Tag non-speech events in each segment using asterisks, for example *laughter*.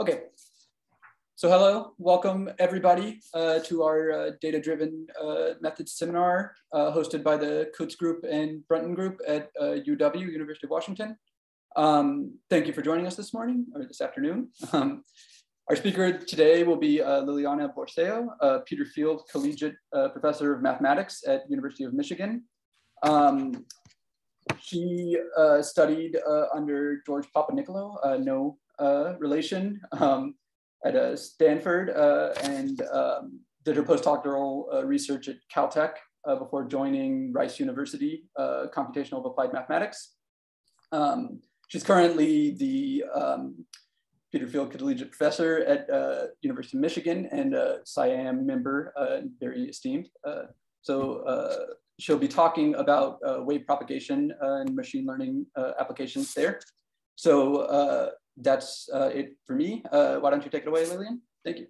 Okay. So hello, welcome everybody uh, to our uh, data-driven uh, methods seminar uh, hosted by the Kutz Group and Brunton Group at UW, uh, University of Washington. Um, thank you for joining us this morning or this afternoon. Um, our speaker today will be uh, Liliana Borcea, Peter Field Collegiate Professor of Mathematics at University of Michigan. Um, she studied under George Papanicolaou, no uh, relation um, at uh, Stanford uh, and um, did her postdoctoral uh, research at Caltech uh, before joining Rice University Computational Applied Mathematics. Um, she's currently the um, Peter Field Collegiate Professor at uh, University of Michigan and a SIAM member, uh, very esteemed. Uh, so she'll be talking about wave propagation and machine learning applications there. So that's uh, it for me. Uh, why don't you take it away, Lillian? Thank you.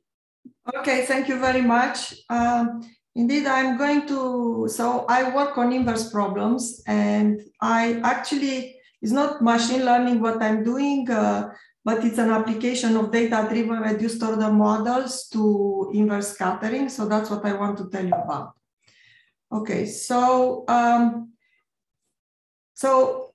Okay, thank you very much. Um, indeed, I'm going to, so I work on inverse problems and I actually, it's not machine learning what I'm doing, uh, but it's an application of data-driven reduced order models to inverse scattering. So that's what I want to tell you about. Okay, so um, so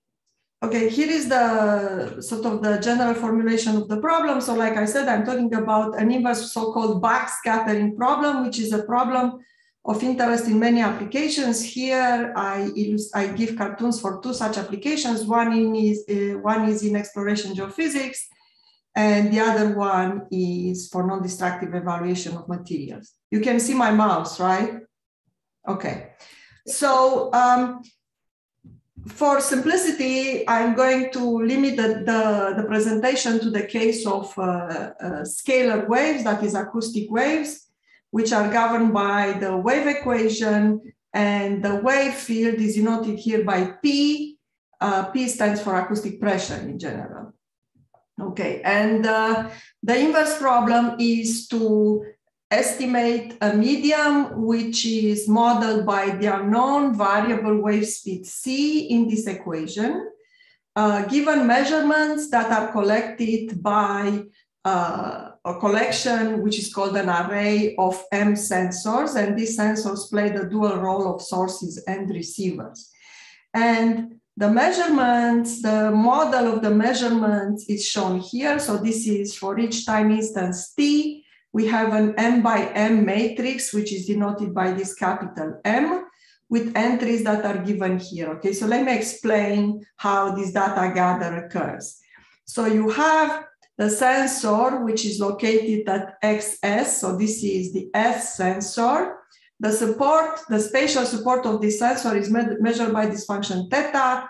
Okay, here is the sort of the general formulation of the problem. So like I said, I'm talking about an inverse so-called backscattering problem, which is a problem of interest in many applications. Here, I, I give cartoons for two such applications. One in is, uh, one is in exploration geophysics, and the other one is for non-destructive evaluation of materials. You can see my mouse, right? Okay. So um, for simplicity, I'm going to limit the, the, the presentation to the case of uh, uh, scalar waves, that is acoustic waves, which are governed by the wave equation and the wave field is denoted here by P. Uh, P stands for acoustic pressure in general. Okay, and uh, the inverse problem is to estimate a medium which is modeled by the unknown variable wave speed c in this equation, uh, given measurements that are collected by uh, a collection which is called an array of M sensors, and these sensors play the dual role of sources and receivers. And the measurements, the model of the measurements is shown here. So this is for each time instance t, we have an M by M matrix, which is denoted by this capital M with entries that are given here. Okay, so let me explain how this data gather occurs. So you have the sensor, which is located at XS. So this is the S sensor. The support, the spatial support of this sensor is measured by this function theta.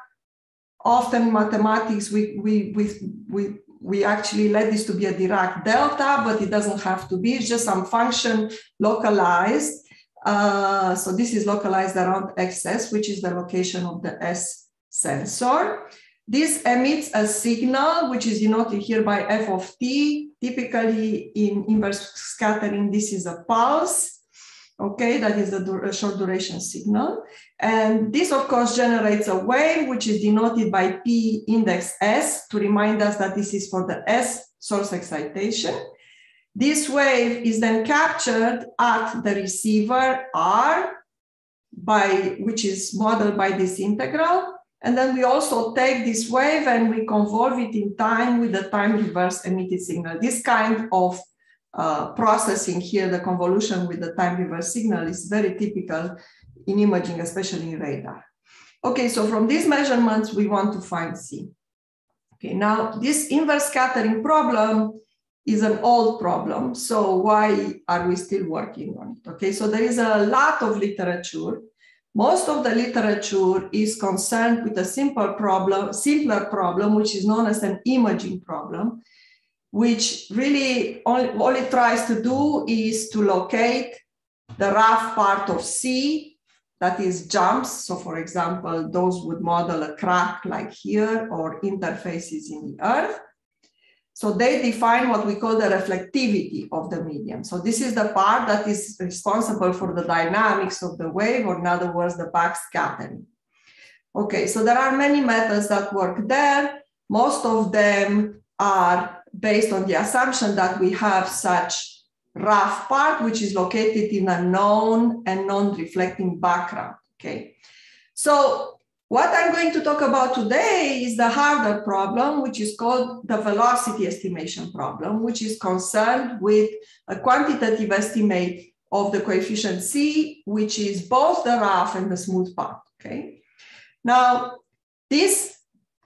Often mathematics, we, we, we, we we actually let this to be a Dirac delta, but it doesn't have to be. It's just some function localized. Uh, so this is localized around XS, which is the location of the S sensor. This emits a signal, which is denoted here by f of t. Typically in inverse scattering, this is a pulse. Okay, that is a, short duration signal. And this, of course, generates a wave, which is denoted by P index S to remind us that this is for the S source excitation. This wave is then captured at the receiver R, by, which is modeled by this integral. And then we also take this wave and we convolve it in time with the time reverse emitted signal. This kind of uh, processing here, the convolution with the time reverse signal is very typical in imaging, especially in radar. Okay, so from these measurements, we want to find C. Okay, now this inverse scattering problem is an old problem. So why are we still working on it? Okay, so there is a lot of literature. Most of the literature is concerned with a simple problem, simpler problem, which is known as an imaging problem which really all, all it tries to do is to locate the rough part of C that is jumps. So for example, those would model a crack like here or interfaces in the earth. So they define what we call the reflectivity of the medium. So this is the part that is responsible for the dynamics of the wave, or in other words, the backscattering. Okay, so there are many methods that work there. Most of them are based on the assumption that we have such rough part, which is located in a known and non-reflecting background, okay? So what I'm going to talk about today is the harder problem, which is called the velocity estimation problem, which is concerned with a quantitative estimate of the coefficient C, which is both the rough and the smooth part, okay? Now, this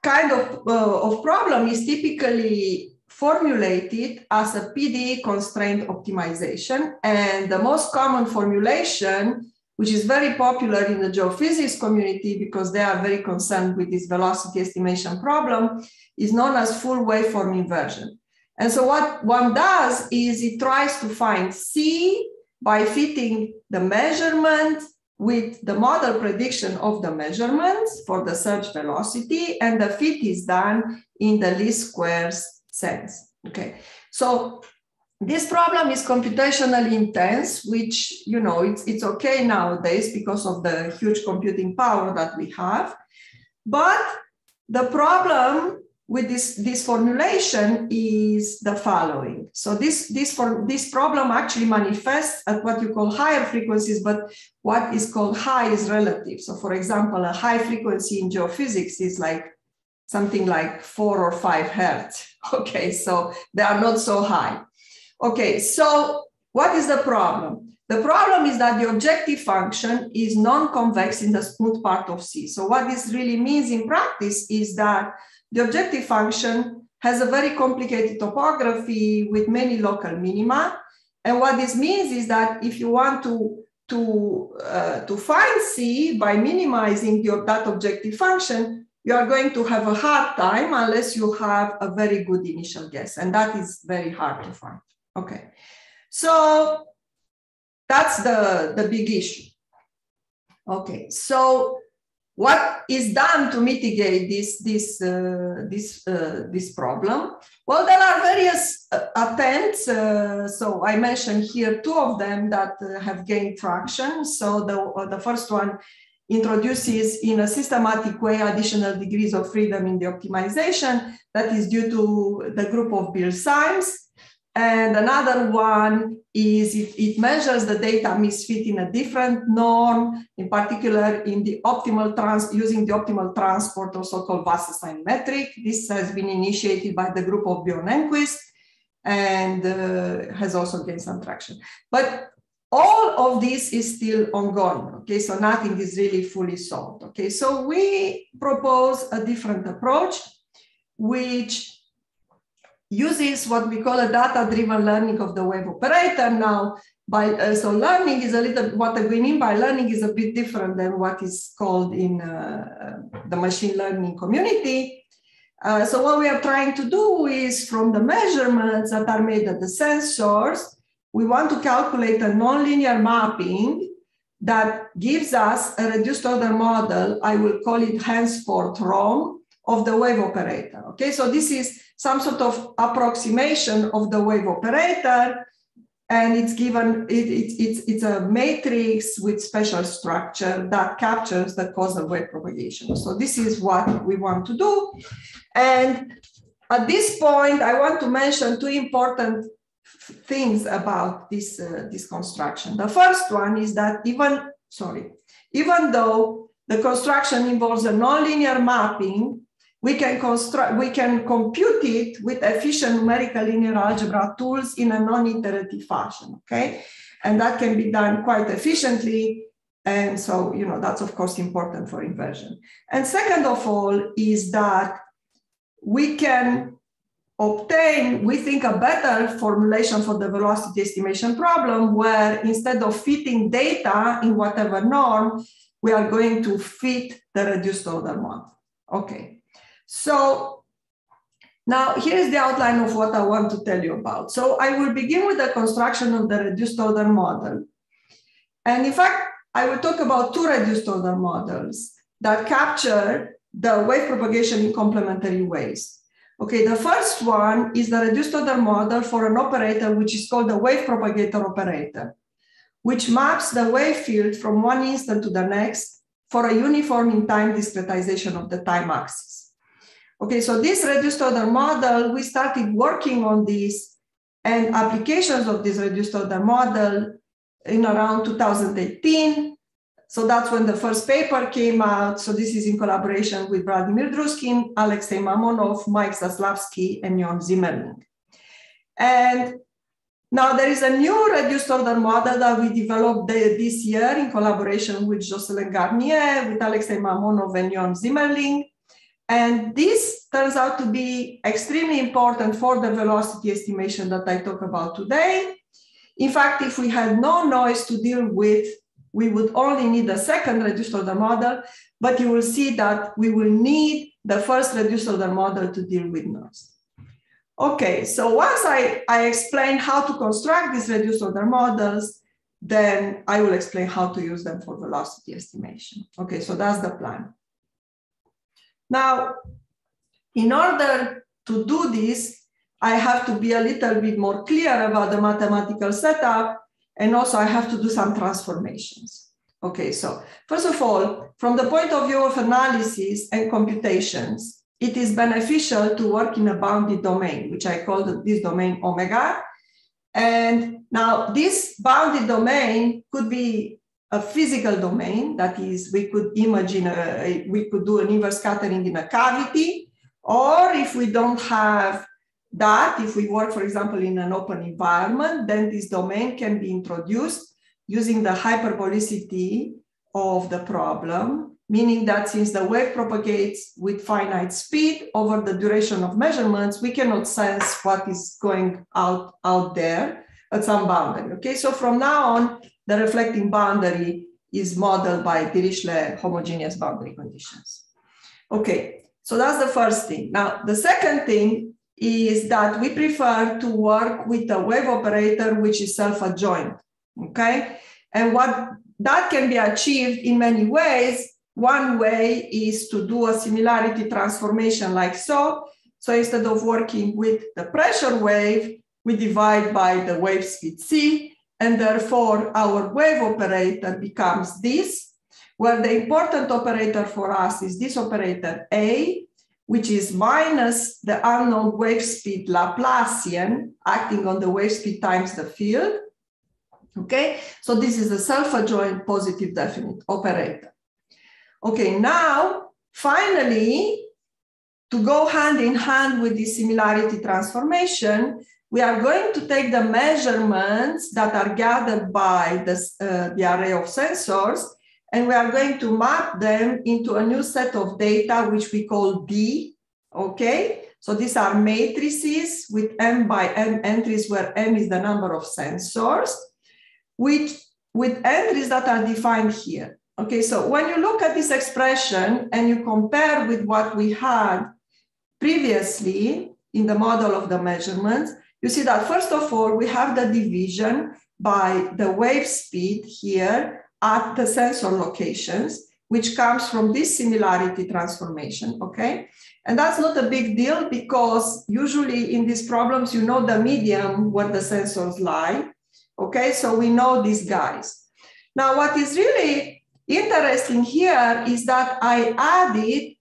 kind of, uh, of problem is typically formulated as a PDE constraint optimization. And the most common formulation, which is very popular in the geophysics community because they are very concerned with this velocity estimation problem, is known as full waveform inversion. And so what one does is it tries to find C by fitting the measurement with the model prediction of the measurements for the search velocity, and the fit is done in the least squares sense. Okay, so this problem is computationally intense, which you know it's it's okay nowadays because of the huge computing power that we have. But the problem with this, this formulation is the following. So this, this, for, this problem actually manifests at what you call higher frequencies, but what is called high is relative. So for example, a high frequency in geophysics is like something like four or five hertz. *laughs* Okay, so they are not so high. Okay, so what is the problem? The problem is that the objective function is non-convex in the smooth part of C. So what this really means in practice is that the objective function has a very complicated topography with many local minima. And what this means is that if you want to, to, uh, to find C by minimizing your, that objective function, you are going to have a hard time unless you have a very good initial guess. And that is very hard to find. Okay. So that's the, the big issue. Okay. So what is done to mitigate this, this, uh, this, uh, this problem? Well, there are various uh, attempts. Uh, so I mentioned here two of them that uh, have gained traction. So the, the first one introduces in a systematic way additional degrees of freedom in the optimization that is due to the group of Bill Symes. And another one is it, it measures the data misfit in a different norm, in particular in the optimal trans using the optimal transport or so-called Wasserstein metric. This has been initiated by the group of Björn Engquist and uh, has also gained some traction. But all of this is still ongoing. Okay, so nothing is really fully solved. Okay, so we propose a different approach, which uses what we call a data-driven learning of the wave operator. Now, by uh, so learning is a little what we mean by learning is a bit different than what is called in uh, the machine learning community. Uh, so what we are trying to do is from the measurements that are made at the sensors, we want to calculate a nonlinear mapping that gives us a reduced order model. I will call it henceforth ROM of the wave operator. Okay, so this is some sort of approximation of the wave operator and it's given it, it, it's, it's a matrix with special structure that captures the causal wave propagation so this is what we want to do and at this point i want to mention two important things about this uh, this construction the first one is that even sorry even though the construction involves a nonlinear mapping we can construct, we can compute it with efficient numerical linear algebra tools in a non-iterative fashion, okay? And that can be done quite efficiently. And so, you know, that's of course important for inversion. And second of all is that we can obtain, we think, a better formulation for the velocity estimation problem where instead of fitting data in whatever norm, we are going to fit the reduced order model. Okay, so now here's the outline of what I want to tell you about. So I will begin with the construction of the reduced order model. And in fact, I will talk about two reduced order models that capture the wave propagation in complementary ways. Okay, the first one is the reduced order model for an operator which is called the wave propagator operator, which maps the wave field from one instant to the next for a uniform in time discretization of the time axis. Okay, so this reduced order model, we started working on this and applications of this reduced order model in around 2018. So that's when the first paper came out. So this is in collaboration with Vladimir Druskin, Alexey Mamonov, Mike Zaslavsky, and Jörn Zimmerling. And now there is a new reduced order model that we developed this year in collaboration with Josselin Garnier, with Alexey Mamonov and Jörn Zimmerling. And this turns out to be extremely important for the velocity estimation that I talk about today. In fact, if we had no noise to deal with, we would only need a second reduced order model, but you will see that we will need the first reduced order model to deal with noise. Okay, so once I, I explain how to construct these reduced order models, then I will explain how to use them for velocity estimation. Okay, so that's the plan. Now, in order to do this, I have to be a little bit more clear about the mathematical setup, and also I have to do some transformations. Okay, so first of all, from the point of view of analysis and computations, it is beneficial to work in a bounded domain, which I call this domain omega. And now this bounded domain could be a physical domain, that is, we could imagine, a, we could do an inverse scattering in a cavity, or if we don't have that, if we work, for example, in an open environment, then this domain can be introduced using the hyperbolicity of the problem meaning that since the wave propagates with finite speed over the duration of measurements, we cannot sense what is going out, out there at some boundary. Okay, so from now on, the reflecting boundary is modeled by Dirichlet homogeneous boundary conditions. Okay, so that's the first thing. Now, the second thing is that we prefer to work with a wave operator which is self-adjoint, okay? And what that can be achieved in many ways one way is to do a similarity transformation like so. So instead of working with the pressure wave, we divide by the wave speed c, and therefore our wave operator becomes this, where the important operator for us is this operator A, which is minus the unknown wave speed Laplacian acting on the wave speed times the field. Okay, so this is a self-adjoint positive definite operator. Okay, now finally, to go hand in hand with this similarity transformation, we are going to take the measurements that are gathered by this, uh, the array of sensors, and we are going to map them into a new set of data, which we call D, okay? So these are matrices with m by n entries where m is the number of sensors, which with entries that are defined here. Okay, so when you look at this expression and you compare with what we had previously in the model of the measurements, you see that first of all, we have the division by the wave speed here at the sensor locations, which comes from this similarity transformation, okay? And that's not a big deal because usually in these problems, you know the medium where the sensors lie, okay? So we know these guys. Now, what is really Interesting here is that I added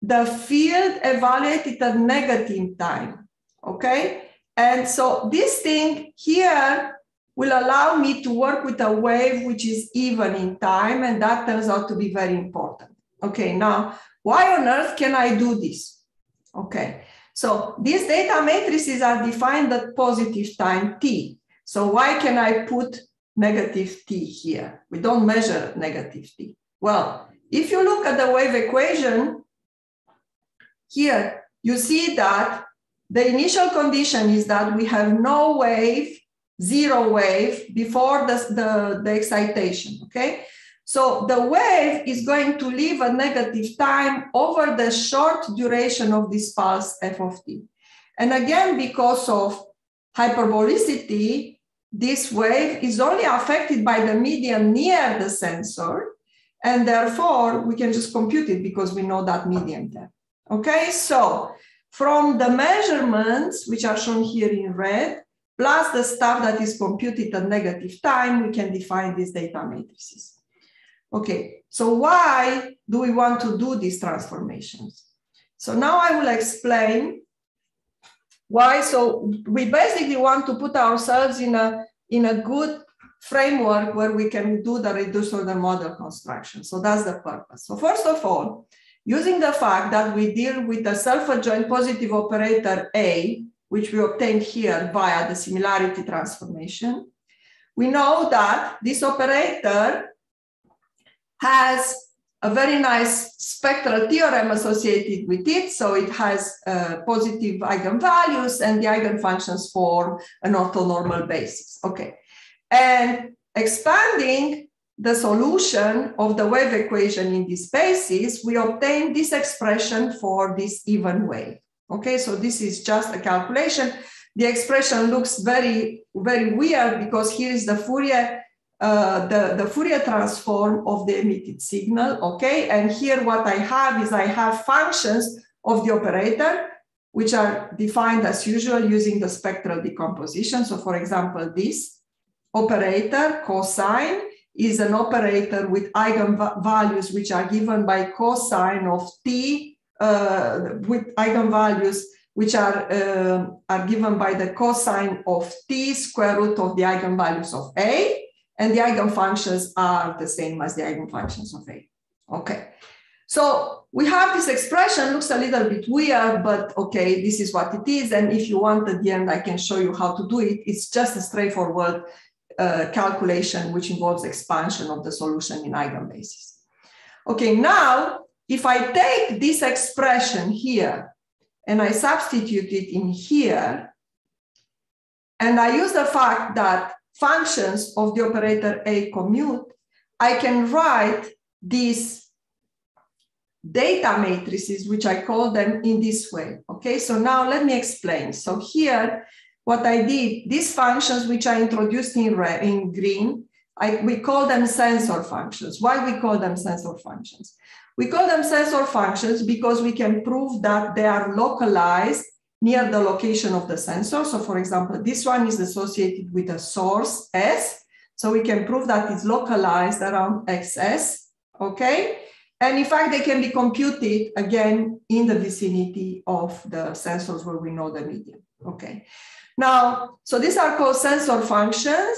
the field evaluated at negative time, okay? And so this thing here will allow me to work with a wave which is even in time, and that turns out to be very important. Okay, now, why on earth can I do this? Okay, so these data matrices are defined at positive time t. So why can I put negative t here. We don't measure negative t. Well, if you look at the wave equation here, you see that the initial condition is that we have no wave, zero wave before the, the, the excitation, okay? So the wave is going to leave a negative time over the short duration of this pulse f of t. And again, because of hyperbolicity, this wave is only affected by the medium near the sensor, and therefore we can just compute it because we know that medium there. Okay, so from the measurements, which are shown here in red, plus the stuff that is computed at negative time, we can define these data matrices. Okay, so why do we want to do these transformations? So now I will explain why. So we basically want to put ourselves in a, in a good framework where we can do the reduced order model construction. So that's the purpose. So first of all, using the fact that we deal with a self-adjoint positive operator A, which we obtained here via the similarity transformation, we know that this operator has a very nice spectral theorem associated with it. So it has uh, positive eigenvalues and the eigenfunctions form an orthonormal basis. Okay. And expanding the solution of the wave equation in this basis, we obtain this expression for this even wave. Okay, so this is just a calculation. The expression looks very, very weird because here is the Fourier uh, the, the Fourier transform of the emitted signal, okay? And here what I have is I have functions of the operator, which are defined as usual using the spectral decomposition. So for example, this operator, cosine, is an operator with eigenvalues which are given by cosine of t with eigenvalues which are, uh, are given by the cosine of t square root of the eigenvalues of A and the eigenfunctions are the same as the eigenfunctions of A. Okay, so we have this expression, looks a little bit weird, but okay, this is what it is. And if you want at the end, I can show you how to do it. It's just a straightforward uh, calculation which involves expansion of the solution in eigenbasis. Okay, now if I take this expression here and I substitute it in here, and I use the fact that functions of the operator A commute, I can write these data matrices, which I call them in this way. Okay, so now let me explain. So here, what I did, these functions which I introduced in, red, in green, I, we call them sensor functions. Why we call them sensor functions? We call them sensor functions because we can prove that they are localized near the location of the sensor. So for example, this one is associated with a source S. So we can prove that it's localized around XS, okay? And in fact, they can be computed again in the vicinity of the sensors where we know the medium, okay? Now, so these are called sensor functions.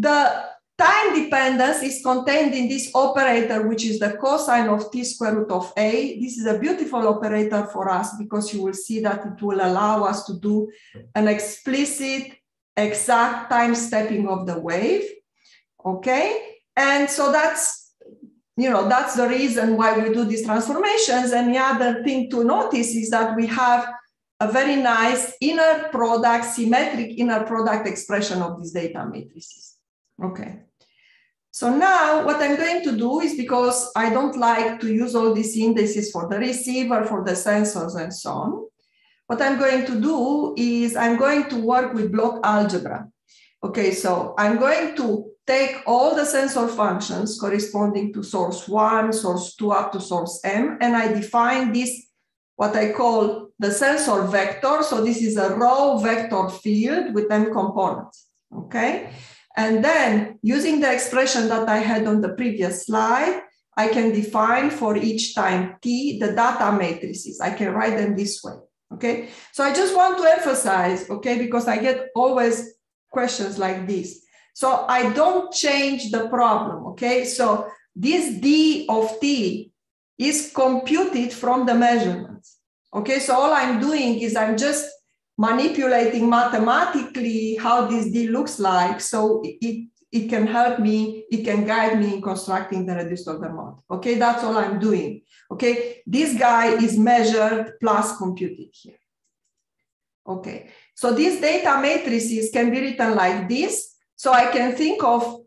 The Time dependence is contained in this operator, which is the cosine of t square root of a. This is a beautiful operator for us because you will see that it will allow us to do an explicit, exact time stepping of the wave. Okay. And so that's, you know, that's the reason why we do these transformations. And the other thing to notice is that we have a very nice inner product, symmetric inner product expression of these data matrices. Okay. So now what I'm going to do is because I don't like to use all these indices for the receiver, for the sensors and so on. What I'm going to do is I'm going to work with block algebra. Okay, so I'm going to take all the sensor functions corresponding to source one, source two, up to source m, and I define this, what I call the sensor vector. So this is a row vector field with m components, okay? And then using the expression that I had on the previous slide, I can define for each time t the data matrices. I can write them this way. Okay. So I just want to emphasize, okay, because I get always questions like this. So I don't change the problem. Okay. So this d of t is computed from the measurements. Okay. So all I'm doing is I'm just manipulating mathematically how this D looks like. So it, it can help me, it can guide me in constructing the reduced order model. Okay, that's all I'm doing. Okay, this guy is measured plus computed here. Okay, so these data matrices can be written like this. So I can think of,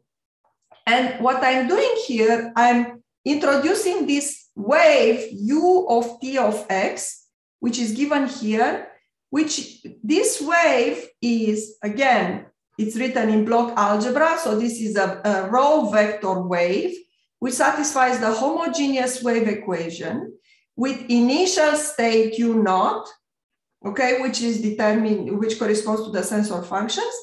and what I'm doing here, I'm introducing this wave u of t of x, which is given here, which this wave is, again, it's written in block algebra. So this is a, a row vector wave, which satisfies the homogeneous wave equation with initial state u naught, okay, which is determined, which corresponds to the sensor functions.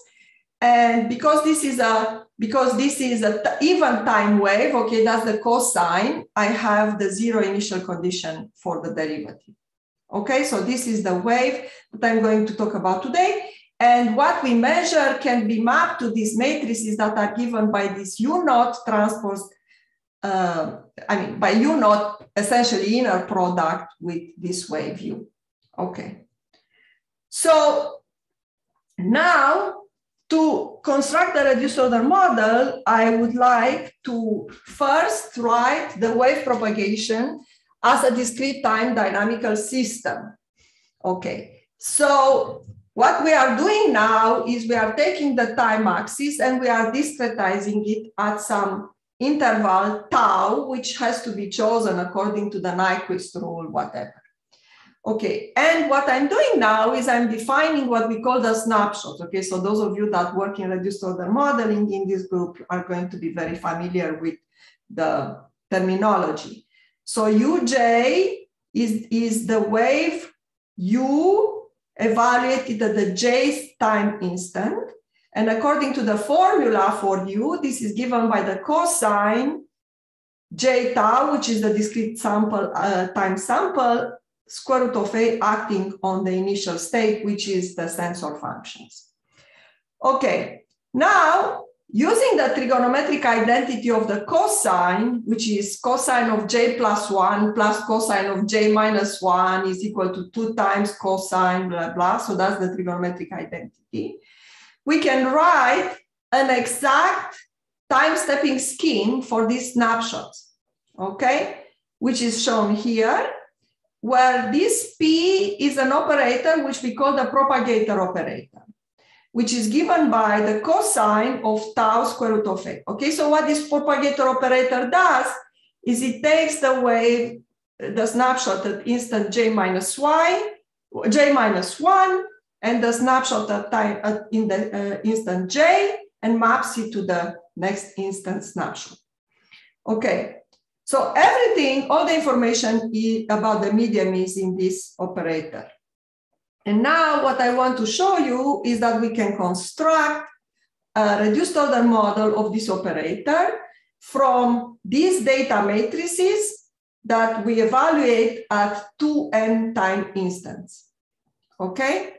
And because this is a because this is a even time wave, okay, that's the cosine, I have the zero initial condition for the derivative. Okay, so this is the wave that I'm going to talk about today. And what we measure can be mapped to these matrices that are given by this U naught transpose, uh, I mean, by U naught, essentially inner product with this wave U. Okay. So now to construct the reduced order model, I would like to first write the wave propagation as a discrete time dynamical system. Okay, so what we are doing now is we are taking the time axis and we are discretizing it at some interval tau, which has to be chosen according to the Nyquist rule, whatever. Okay, and what I'm doing now is I'm defining what we call the snapshot. Okay, so those of you that work in reduced order modeling in this group are going to be very familiar with the terminology. So uj is, is the wave u evaluated at the jth time instant. And according to the formula for u, this is given by the cosine j tau, which is the discrete sample uh, time sample square root of a acting on the initial state, which is the sensor functions. Okay, now using the trigonometric identity of the cosine, which is cosine of j plus 1 plus cosine of j minus 1 is equal to 2 times cosine, blah, blah. So that's the trigonometric identity. We can write an exact time stepping scheme for these snapshots, okay, which is shown here where this P is an operator which we call the propagator operator, which is given by the cosine of tau square root of A. Okay, so what this propagator operator does is it takes the wave, the snapshot at instant j minus y, j minus 1, and the snapshot at time at in the uh, instant j, and maps it to the next instant snapshot. Okay, so everything, all the information about the medium is in this operator. And now what I want to show you is that we can construct a reduced order model of this operator from these data matrices that we evaluate at 2n time instants. Okay,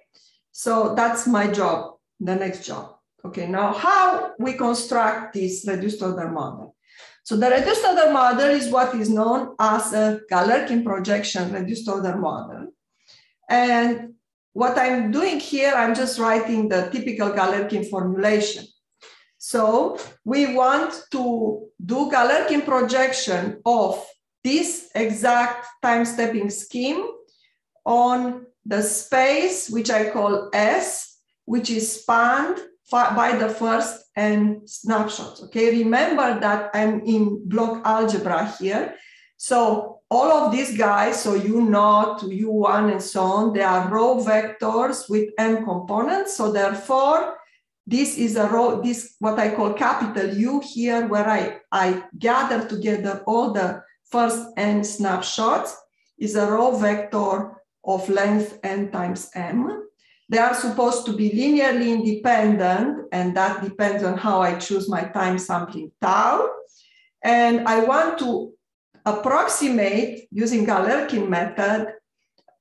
so that's my job, the next job. Okay, now how we construct this reduced order model. So the reduced order model is what is known as a Galerkin projection reduced order model. And what I'm doing here, I'm just writing the typical Galerkin formulation. So we want to do Galerkin projection of this exact time stepping scheme on the space, which I call S, which is spanned by the first n snapshots. Okay, remember that I'm in block algebra here. So all of these guys, so U naught, U1, and so on, they are row vectors with n components. So therefore, this is a row, this what I call capital U here, where I, I gather together all the first n snapshots, is a row vector of length n times m. They are supposed to be linearly independent, and that depends on how I choose my time sampling tau. And I want to approximate using Galerkin method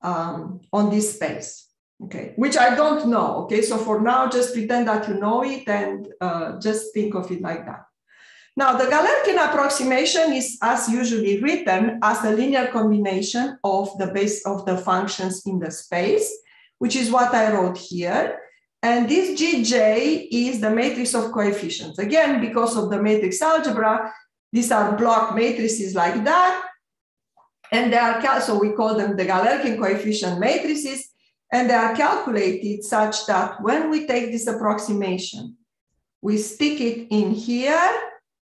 um, on this space, okay, which I don't know, okay? So for now, just pretend that you know it and uh, just think of it like that. Now, the Galerkin approximation is as usually written as a linear combination of the base of the functions in the space which is what I wrote here. And this Gj is the matrix of coefficients. Again, because of the matrix algebra, these are block matrices like that. And they are, so we call them the Galerkin coefficient matrices. And they are calculated such that when we take this approximation, we stick it in here,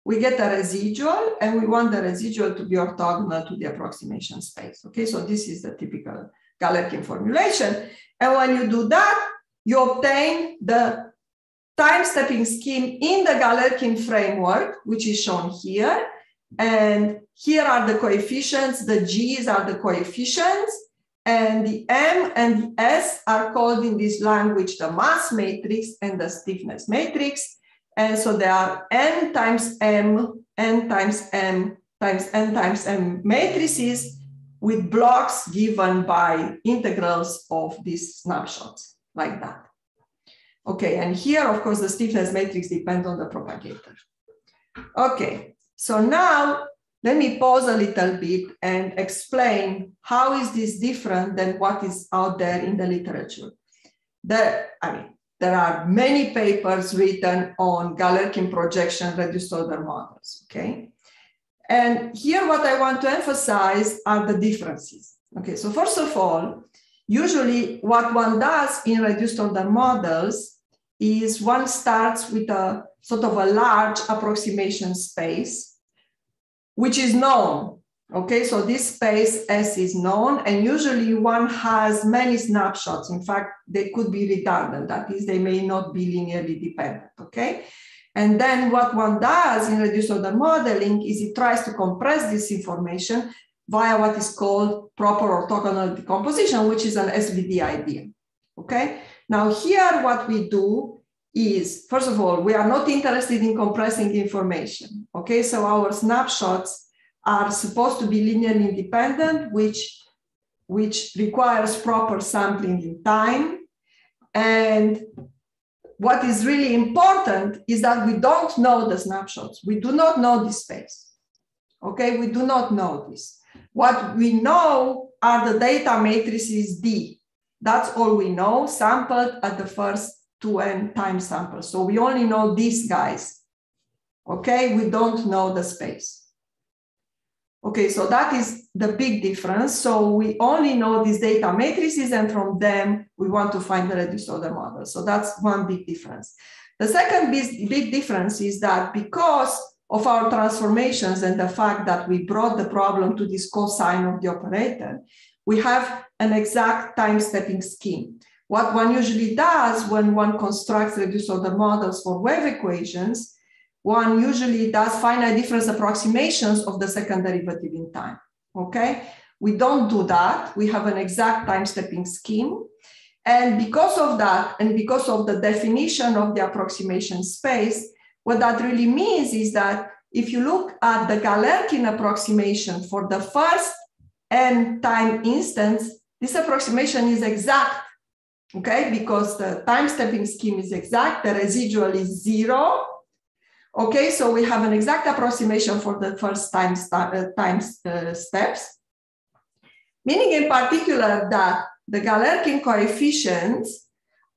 we get a residual, and we want the residual to be orthogonal to the approximation space. Okay, so this is the typical Galerkin formulation. And when you do that, you obtain the time stepping scheme in the Galerkin framework, which is shown here. And here are the coefficients, the G's are the coefficients, And the M and the S are called in this language the mass matrix and the stiffness matrix. And so there are N times M, N times M times N times M matrices with blocks given by integrals of these snapshots like that. Okay, and here, of course, the stiffness matrix depends on the propagator. Okay, so now let me pause a little bit and explain how is this different than what is out there in the literature. There, I mean, there are many papers written on Galerkin projection reduced order models, okay? And here what I want to emphasize are the differences. Okay, so first of all, usually what one does in reduced order models is one starts with a sort of a large approximation space, which is known. Okay, so this space S is known, and usually one has many snapshots. In fact, they could be redundant, that is, they may not be linearly dependent. Okay, and then what one does in reduced order modeling is it tries to compress this information via what is called proper orthogonal decomposition, which is an SVD idea. Okay, now here what we do is, first of all, we are not interested in compressing information. Okay, so our snapshots are supposed to be linearly independent, which, which requires proper sampling in time. And what is really important is that we don't know the snapshots. We do not know this space. Okay, we do not know this. What we know are the data matrices D. That's all we know, sampled at the first two n time samples. So we only know these guys. Okay, we don't know the space. Okay, so that is the big difference. So we only know these data matrices, and from them, we want to find the reduced order model. So that's one big difference. The second big difference is that because of our transformations and the fact that we brought the problem to this cosine of the operator, we have an exact time stepping scheme. What one usually does when one constructs reduced order models for wave equations, one usually does finite difference approximations of the second derivative in time, okay? We don't do that. We have an exact time stepping scheme. And because of that, and because of the definition of the approximation space, what that really means is that if you look at the Galerkin approximation for the first n time instance, this approximation is exact, okay? Because the time stepping scheme is exact, the residual is zero, okay? So we have an exact approximation for the first time, uh, time uh, steps, meaning in particular that the Galerkin coefficients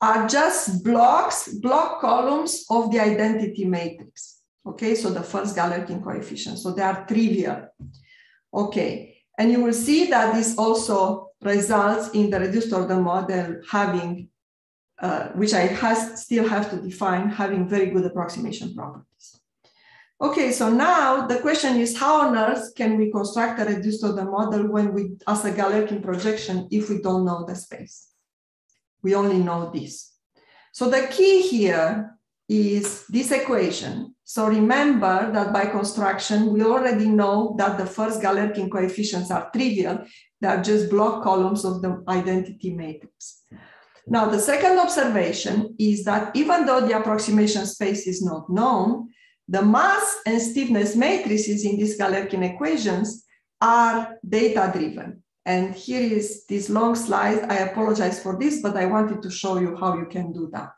are just blocks, block columns of the identity matrix. Okay, so the first Galerkin coefficient. So they are trivial. Okay, and you will see that this also results in the reduced order model having, uh, which I has, still have to define, having very good approximation properties. Okay, so now the question is how on earth can we construct a reduced order model when we, as a Galerkin projection, if we don't know the space? We only know this. So the key here is this equation. So remember that by construction, we already know that the first Galerkin coefficients are trivial. They are just block columns of the identity matrix. Now, the second observation is that even though the approximation space is not known, the mass and stiffness matrices in these Galerkin equations are data-driven. And here is this long slide. I apologize for this, but I wanted to show you how you can do that.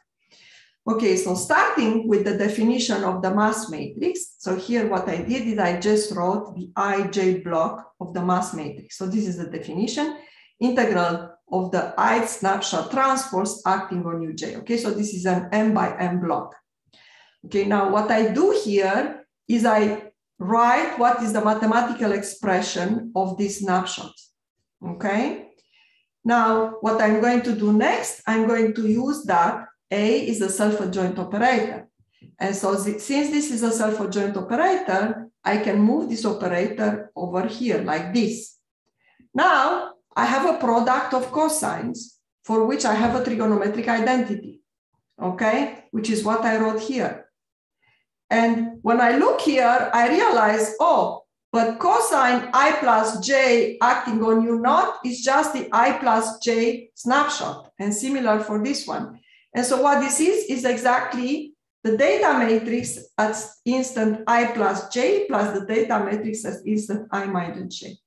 Okay, so starting with the definition of the mass matrix. So here what I did is I just wrote the ij block of the mass matrix. So this is the definition, integral of the ith snapshot transpose acting on uj. Okay, so this is an m by m block. Okay, now what I do here is I write what is the mathematical expression of this snapshot. Okay, now what I'm going to do next, I'm going to use that a is a self-adjoint operator. And so since this is a self-adjoint operator, I can move this operator over here like this. Now I have a product of cosines for which I have a trigonometric identity, okay? Which is what I wrote here. And when I look here, I realize, oh, but cosine i plus j acting on u naught is just the i plus j snapshot and similar for this one. And so what this is, is exactly the data matrix at instant i plus j plus the data matrix at instant i minus j.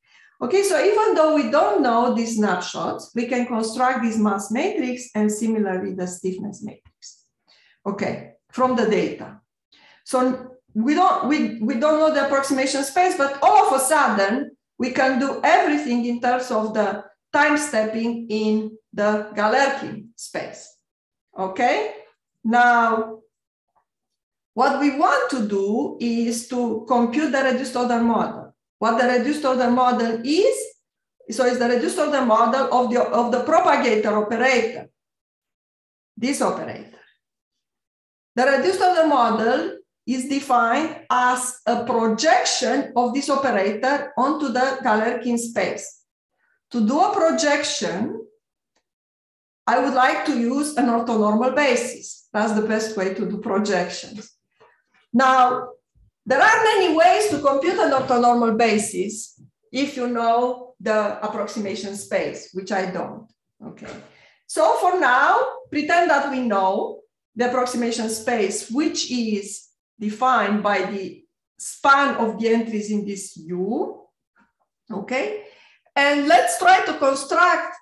Okay, so even though we don't know these snapshots, we can construct this mass matrix and similarly the stiffness matrix. Okay, from the data. So we don't we, we don't know the approximation space, but all of a sudden we can do everything in terms of the time stepping in the Galerkin space. Okay, now what we want to do is to compute the reduced order model. What the reduced order model is, so it's the reduced order model of the, of the propagator operator, this operator. The reduced order model is defined as a projection of this operator onto the Galerkin space. To do a projection, I would like to use an orthonormal basis. That's the best way to do projections. Now, there are many ways to compute an orthonormal basis if you know the approximation space, which I don't, okay? So for now, pretend that we know the approximation space, which is defined by the span of the entries in this U, okay? And let's try to construct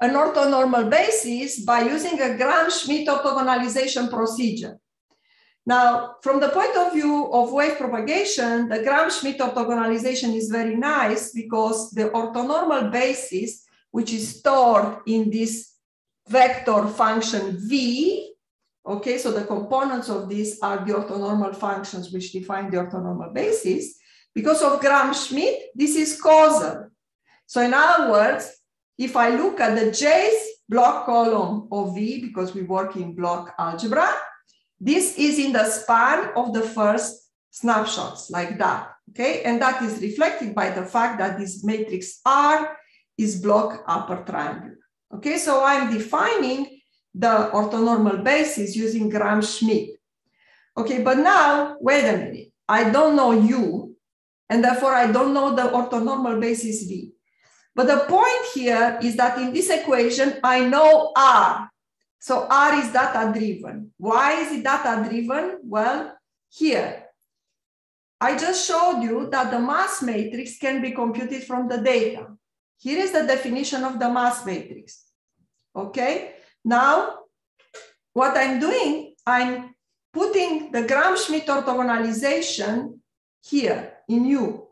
an orthonormal basis by using a Gram-Schmidt orthogonalization procedure. Now, from the point of view of wave propagation, the Gram-Schmidt orthogonalization is very nice because the orthonormal basis, which is stored in this vector function V, okay, so the components of this are the orthonormal functions which define the orthonormal basis. Because of Gram-Schmidt, this is causal. So in other words, if I look at the J's block column of V, because we work in block algebra, this is in the span of the first snapshots like that, okay? And that is reflected by the fact that this matrix R is block upper triangle. Okay, so I'm defining the orthonormal basis using Gram-Schmidt. Okay, but now, wait a minute. I don't know U, and therefore I don't know the orthonormal basis V. But the point here is that in this equation, I know R. So R is data driven. Why is it data driven? Well, here, I just showed you that the mass matrix can be computed from the data. Here is the definition of the mass matrix. Okay, now what I'm doing, I'm putting the Gram-Schmidt orthogonalization here in U.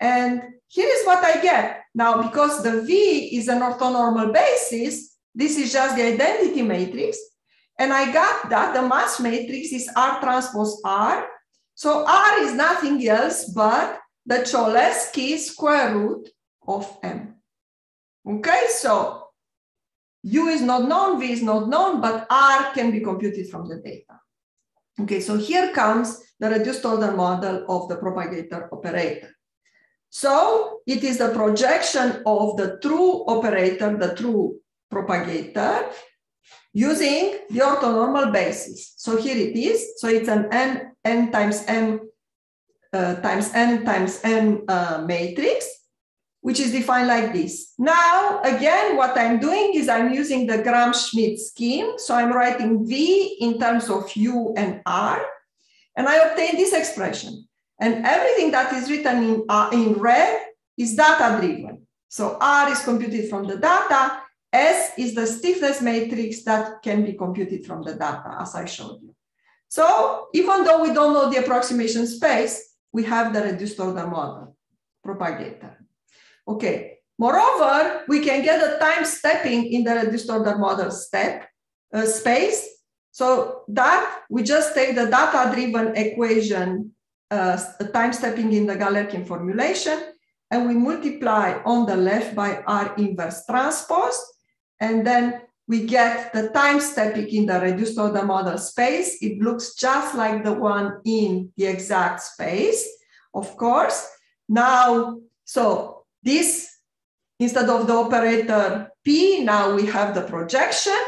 And here is what I get. Now, because the V is an orthonormal basis, this is just the identity matrix. And I got that the mass matrix is R transpose R. So R is nothing else but the Cholesky square root of M. Okay, so U is not known, V is not known, but R can be computed from the data. Okay, so here comes the reduced order model of the propagator operator. So it is the projection of the true operator, the true propagator using the orthonormal basis. So here it is. So it's an n, n times m uh, times n times n uh, matrix, which is defined like this. Now, again, what I'm doing is I'm using the Gram-Schmidt scheme. So I'm writing V in terms of U and R, and I obtain this expression. And everything that is written in, uh, in red is data driven. So R is computed from the data, S is the stiffness matrix that can be computed from the data, as I showed you. So even though we don't know the approximation space, we have the reduced order model propagator. Okay. Moreover, we can get a time stepping in the reduced order model step uh, space. So that we just take the data-driven equation, uh, time stepping in the Galerkin formulation, and we multiply on the left by R inverse transpose and then we get the time stepping in the reduced order model space. It looks just like the one in the exact space, of course. Now, so this, instead of the operator P, now we have the projection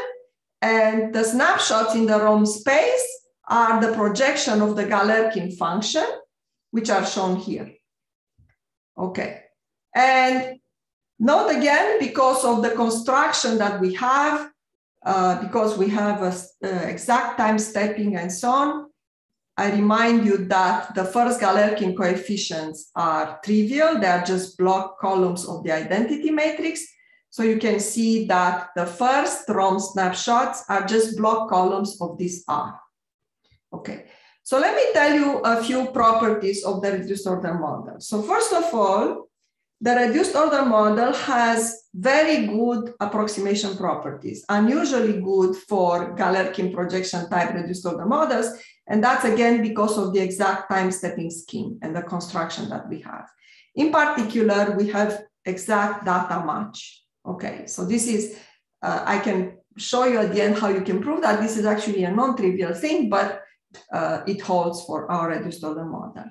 and the snapshots in the ROM space are the projection of the Galerkin function, which are shown here. Okay. And note again, because of the construction that we have, uh, because we have a, uh, exact time stepping and so on, I remind you that the first Galerkin coefficients are trivial. They are just block columns of the identity matrix. So you can see that the first ROM snapshots are just block columns of this R. Okay, so let me tell you a few properties of the reduced order model. So first of all, the reduced order model has very good approximation properties, unusually good for Galerkin projection type reduced order models. And that's again because of the exact time stepping scheme and the construction that we have. In particular, we have exact data match. Okay, so this is, uh, I can show you at the end how you can prove that this is actually a non-trivial thing, but uh, it holds for our reduced order model.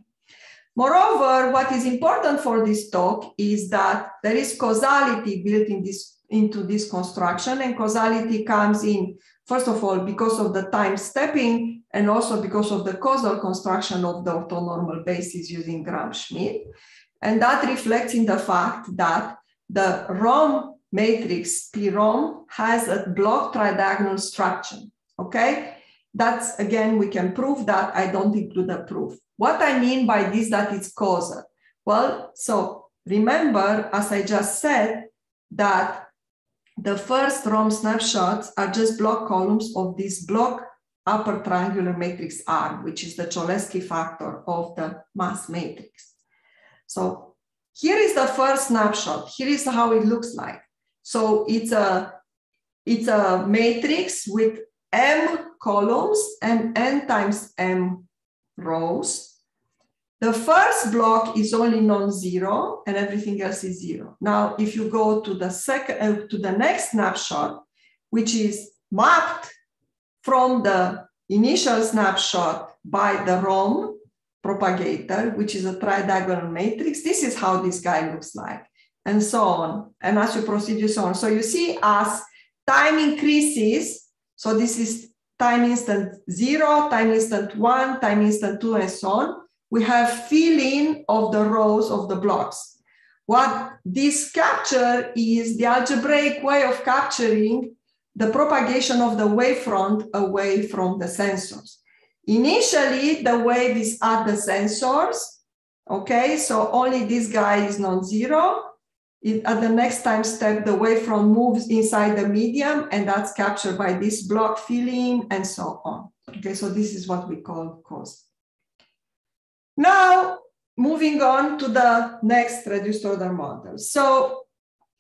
Moreover, what is important for this talk is that there is causality built in this, into this construction and causality comes in, first of all, because of the time stepping and also because of the causal construction of the orthonormal basis using Gram-Schmidt. And that reflects in the fact that the ROM matrix P-ROM has a block tridiagonal structure, okay? That's again, we can prove that. I don't include a proof. What I mean by this, that it's causal. Well, so remember, as I just said, that the first ROM snapshots are just block columns of this block upper triangular matrix R, which is the Cholesky factor of the mass matrix. So here is the first snapshot. Here is how it looks like. So it's a, it's a matrix with m columns and n times m rows. The first block is only non-zero and everything else is zero. Now, if you go to the second, uh, to the next snapshot, which is mapped from the initial snapshot by the ROM propagator, which is a tridiagonal matrix, this is how this guy looks like, and so on. And as you proceed, you so on. So you see as time increases, so this is time instant zero, time instant one, time instant two, and so on. We have filling of the rows of the blocks. What this capture is the algebraic way of capturing the propagation of the wavefront away from the sensors. Initially, the wave is at the sensors, okay? So only this guy is non-zero. At the next time step, the wavefront moves inside the medium and that's captured by this block filling and so on. Okay, so this is what we call cause. Now, moving on to the next reduced order model. So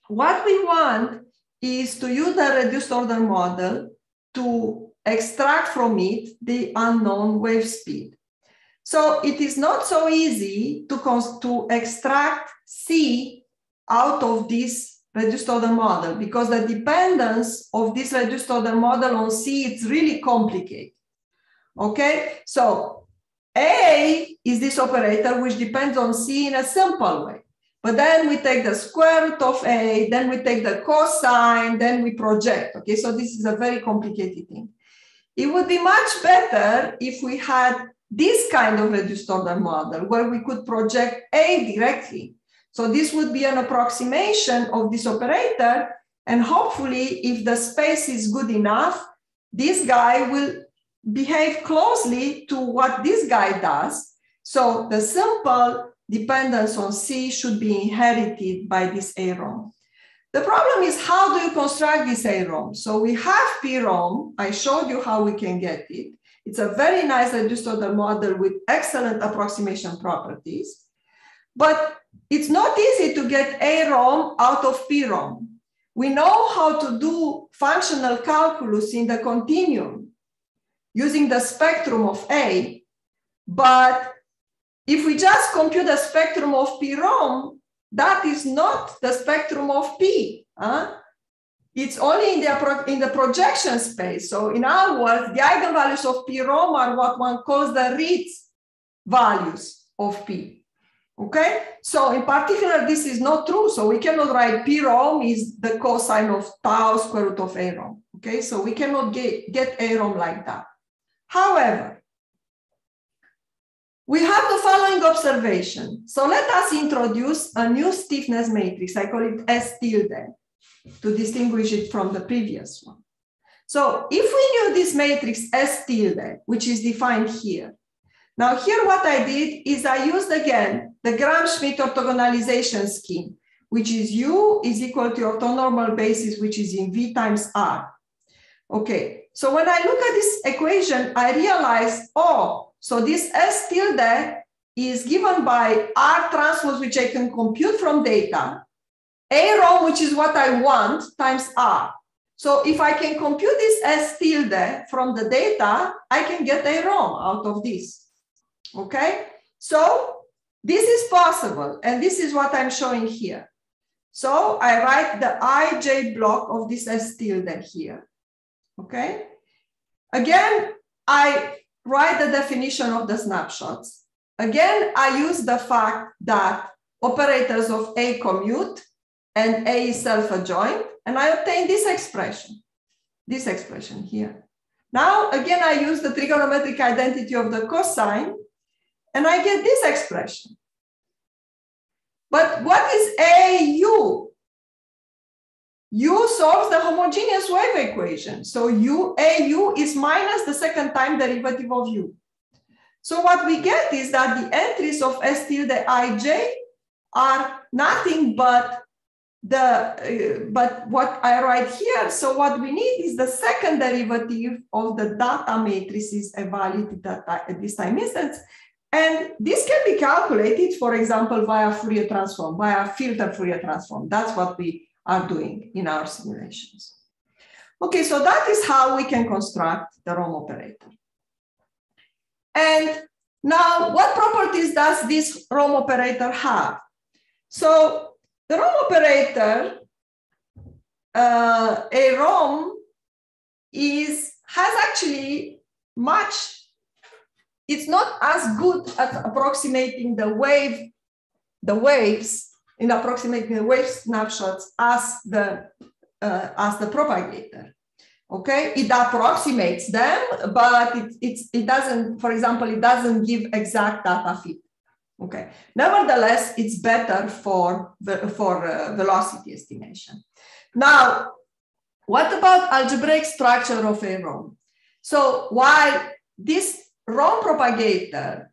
what we want is to use the reduced order model to extract from it the unknown wave speed. So it is not so easy to, to extract C out of this reduced order model because the dependence of this reduced order model on C is really complicated. Okay, so A is this operator which depends on C in a simple way. But then we take the square root of A, then we take the cosine, then we project. Okay, so this is a very complicated thing. It would be much better if we had this kind of reduced order model where we could project A directly. So this would be an approximation of this operator. And hopefully, if the space is good enough, this guy will behave closely to what this guy does. So the simple dependence on C should be inherited by this A-ROM. The problem is how do you construct this A-ROM? So we have P-ROM. I showed you how we can get it. It's a very nice reduced order model with excellent approximation properties. But it's not easy to get A-ROM out of P-ROM. We know how to do functional calculus in the continuum using the spectrum of A, but if we just compute the spectrum of P-ROM, that is not the spectrum of P. Huh? It's only in the, in the projection space. So in other words, the eigenvalues of P-ROM are what one calls the Ritz values of P. Okay, so in particular, this is not true. So we cannot write P ROM is the cosine of tau square root of A ROM. Okay, so we cannot get, get A ROM like that. However, we have the following observation. So let us introduce a new stiffness matrix. I call it S tilde to distinguish it from the previous one. So if we knew this matrix S tilde, which is defined here, now here what I did is I used again the Gram-Schmidt orthogonalization scheme, which is U is equal to orthonormal basis, which is in V times R. Okay, so when I look at this equation, I realize, oh, so this S tilde is given by R transpose, which I can compute from data, A ROM, which is what I want, times R. So if I can compute this S tilde from the data, I can get a ROM out of this. Okay, so this is possible, and this is what I'm showing here. So I write the ij block of this S tilde here. Okay, again, I write the definition of the snapshots. Again, I use the fact that operators of A commute and A is self-adjoint, and I obtain this expression, this expression here. Now, again, I use the trigonometric identity of the cosine, and I get this expression. But what is AU? U solves the homogeneous wave equation. So U, AU is minus the second time derivative of U. So what we get is that the entries of S tilde ij are nothing but the, uh, but what I write here, so what we need is the second derivative of the data matrices evaluated at this time instance. And this can be calculated, for example, via Fourier transform, via filter Fourier transform. That's what we are doing in our simulations. Okay, so that is how we can construct the ROM operator. And now, what properties does this ROM operator have? So the ROM operator, uh, a ROM is, has actually much, it's not as good at approximating the wave, the waves in approximating the wave snapshots as the, uh, as the propagator. Okay, it approximates them, but it, it's, it doesn't, for example, it doesn't give exact data fit. Okay, nevertheless, it's better for, for uh, velocity estimation. Now, what about algebraic structure of a ROM? So while this ROM propagator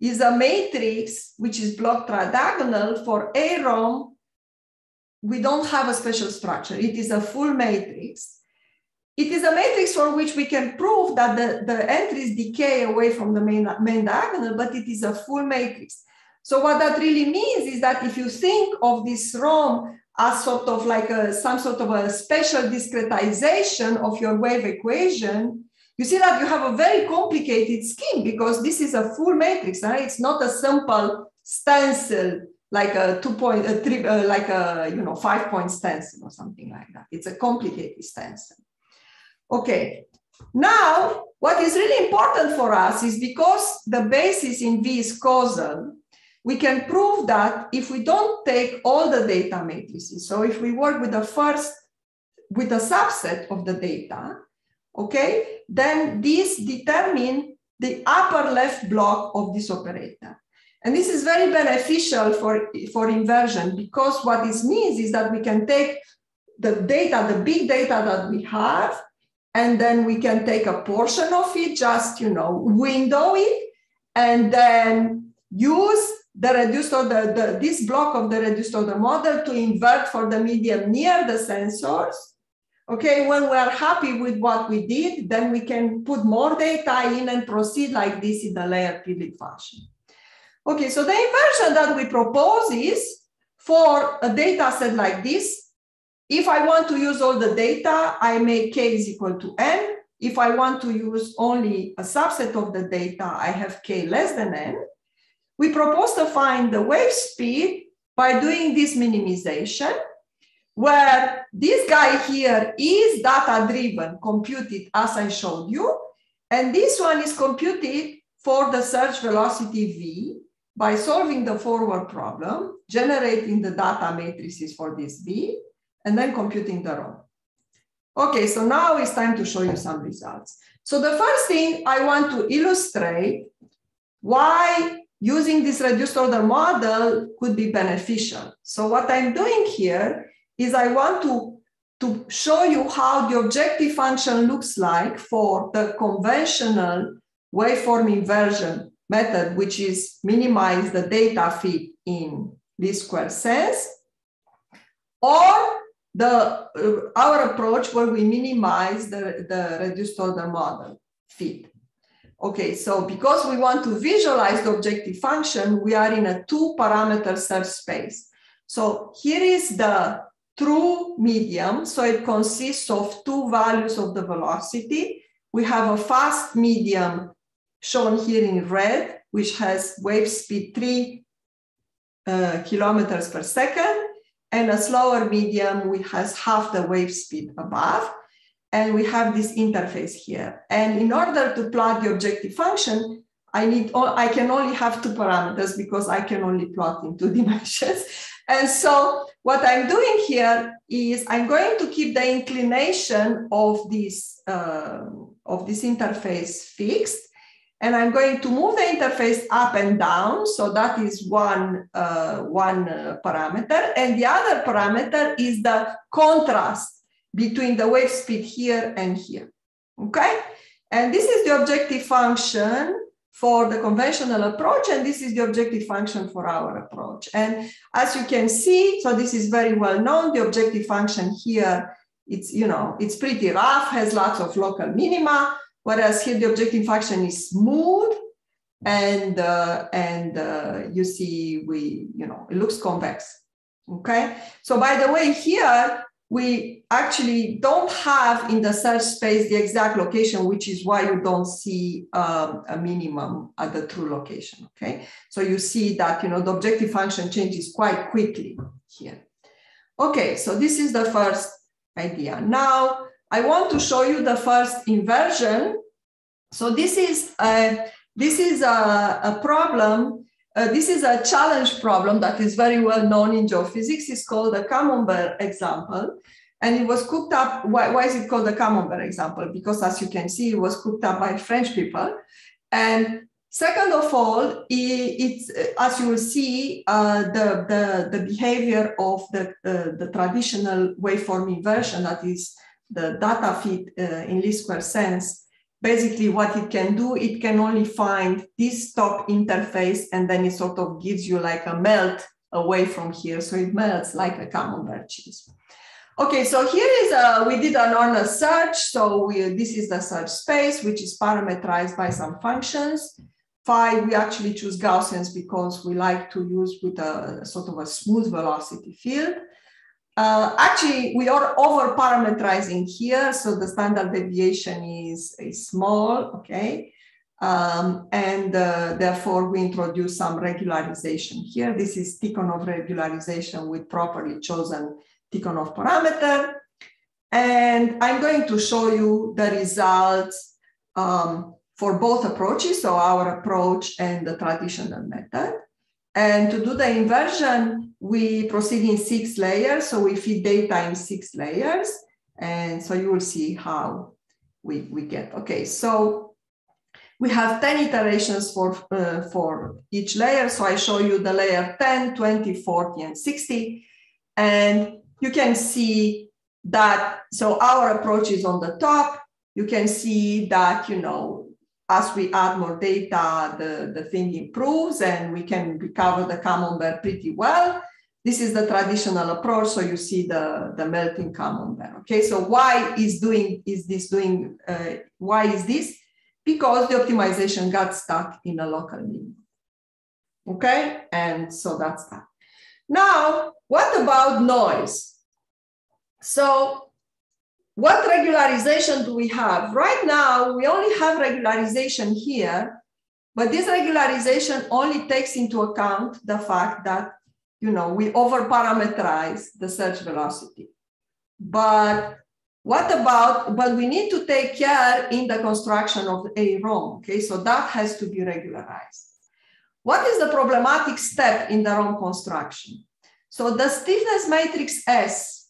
is a matrix which is block tridiagonal for a ROM. We don't have a special structure. It is a full matrix. It is a matrix for which we can prove that the, the entries decay away from the main, main diagonal, but it is a full matrix. So what that really means is that if you think of this ROM as sort of like a, some sort of a special discretization of your wave equation, you see that you have a very complicated scheme because this is a full matrix. Right? It's not a simple stencil like a two point, a three, uh, like a you know five point stencil or something like that. It's a complicated stencil. Okay. Now, what is really important for us is because the basis in V is causal, we can prove that if we don't take all the data matrices, so if we work with the first, with a subset of the data, okay, then this determine the upper left block of this operator. And this is very beneficial for, for inversion because what this means is that we can take the data, the big data that we have, and then we can take a portion of it, just, you know, window it, and then use the reduced order, the, this block of the reduced order model to invert for the medium near the sensors, Okay, when we are happy with what we did, then we can put more data in and proceed like this in the layer peeling fashion. Okay, so the inversion that we propose is for a data set like this, if I want to use all the data, I make k is equal to n. If I want to use only a subset of the data, I have k less than n. We propose to find the wave speed by doing this minimization where this guy here is data driven, computed as I showed you. And this one is computed for the search velocity V by solving the forward problem, generating the data matrices for this V, and then computing the ROM. Okay, so now it's time to show you some results. So the first thing I want to illustrate why using this reduced order model could be beneficial. So what I'm doing here is I want to, to show you how the objective function looks like for the conventional waveform inversion method, which is minimize the data fit in least square sense, or the uh, our approach where we minimize the, the reduced order model fit. Okay, so because we want to visualize the objective function, we are in a two parameter search space. So here is the true medium. So it consists of two values of the velocity. We have a fast medium shown here in red, which has wave speed three uh, kilometers per second, and a slower medium which has half the wave speed above and we have this interface here. And in order to plot the objective function, I need I can only have two parameters because I can only plot in two *laughs* dimensions. And so what I'm doing here is I'm going to keep the inclination of this uh, of this interface fixed, and I'm going to move the interface up and down. So that is one uh, one uh, parameter, and the other parameter is the contrast between the wave speed here and here, okay? And this is the objective function for the conventional approach, and this is the objective function for our approach. And as you can see, so this is very well known, the objective function here, it's, you know, it's pretty rough, has lots of local minima, whereas here the objective function is smooth, and uh, and uh, you see we, you know, it looks convex, okay? So by the way, here, we actually don't have in the search space the exact location, which is why you don't see um, a minimum at the true location, okay? So you see that, you know, the objective function changes quite quickly here. Okay, so this is the first idea. Now, I want to show you the first inversion. So this is a, this is a, a problem uh, this is a challenge problem that is very well known in geophysics. It's called the Camembert example. And it was cooked up. Why, why is it called the Camembert example? Because as you can see, it was cooked up by French people. And second of all, it's as you will see, uh, the, the, the behavior of the, uh, the traditional waveform inversion, that is the data fit uh, in least square sense, basically what it can do, it can only find this top interface and then it sort of gives you like a melt away from here. So it melts like a camembert cheese. Okay, so here is a, we did an honor search. So we, this is the search space, which is parameterized by some functions. Phi, we actually choose Gaussians because we like to use with a sort of a smooth velocity field. Uh, actually, we are over parameterizing here, so the standard deviation is, is small, okay? Um, and uh, therefore we introduce some regularization here. This is Tikhonov regularization with properly chosen Tikhonov parameter. And I'm going to show you the results um, for both approaches, so our approach and the traditional method. And to do the inversion, we proceed in six layers. So we feed data in six layers. And so you will see how we, we get. Okay, so we have 10 iterations for, uh, for each layer. So I show you the layer 10, 20, 40, and 60. And you can see that, so our approach is on the top. You can see that, you know, as we add more data, the, the thing improves and we can recover the camembert pretty well. This is the traditional approach. So you see the, the melting camembert. Okay, so why is doing is this doing? Uh, why is this? Because the optimization got stuck in a local minimum. Okay, and so that's that. Now, what about noise? So what regularization do we have? Right now, we only have regularization here, but this regularization only takes into account the fact that, you know, we over parameterize the search velocity. But what about, but we need to take care in the construction of a ROM, okay? So that has to be regularized. What is the problematic step in the ROM construction? So the stiffness matrix S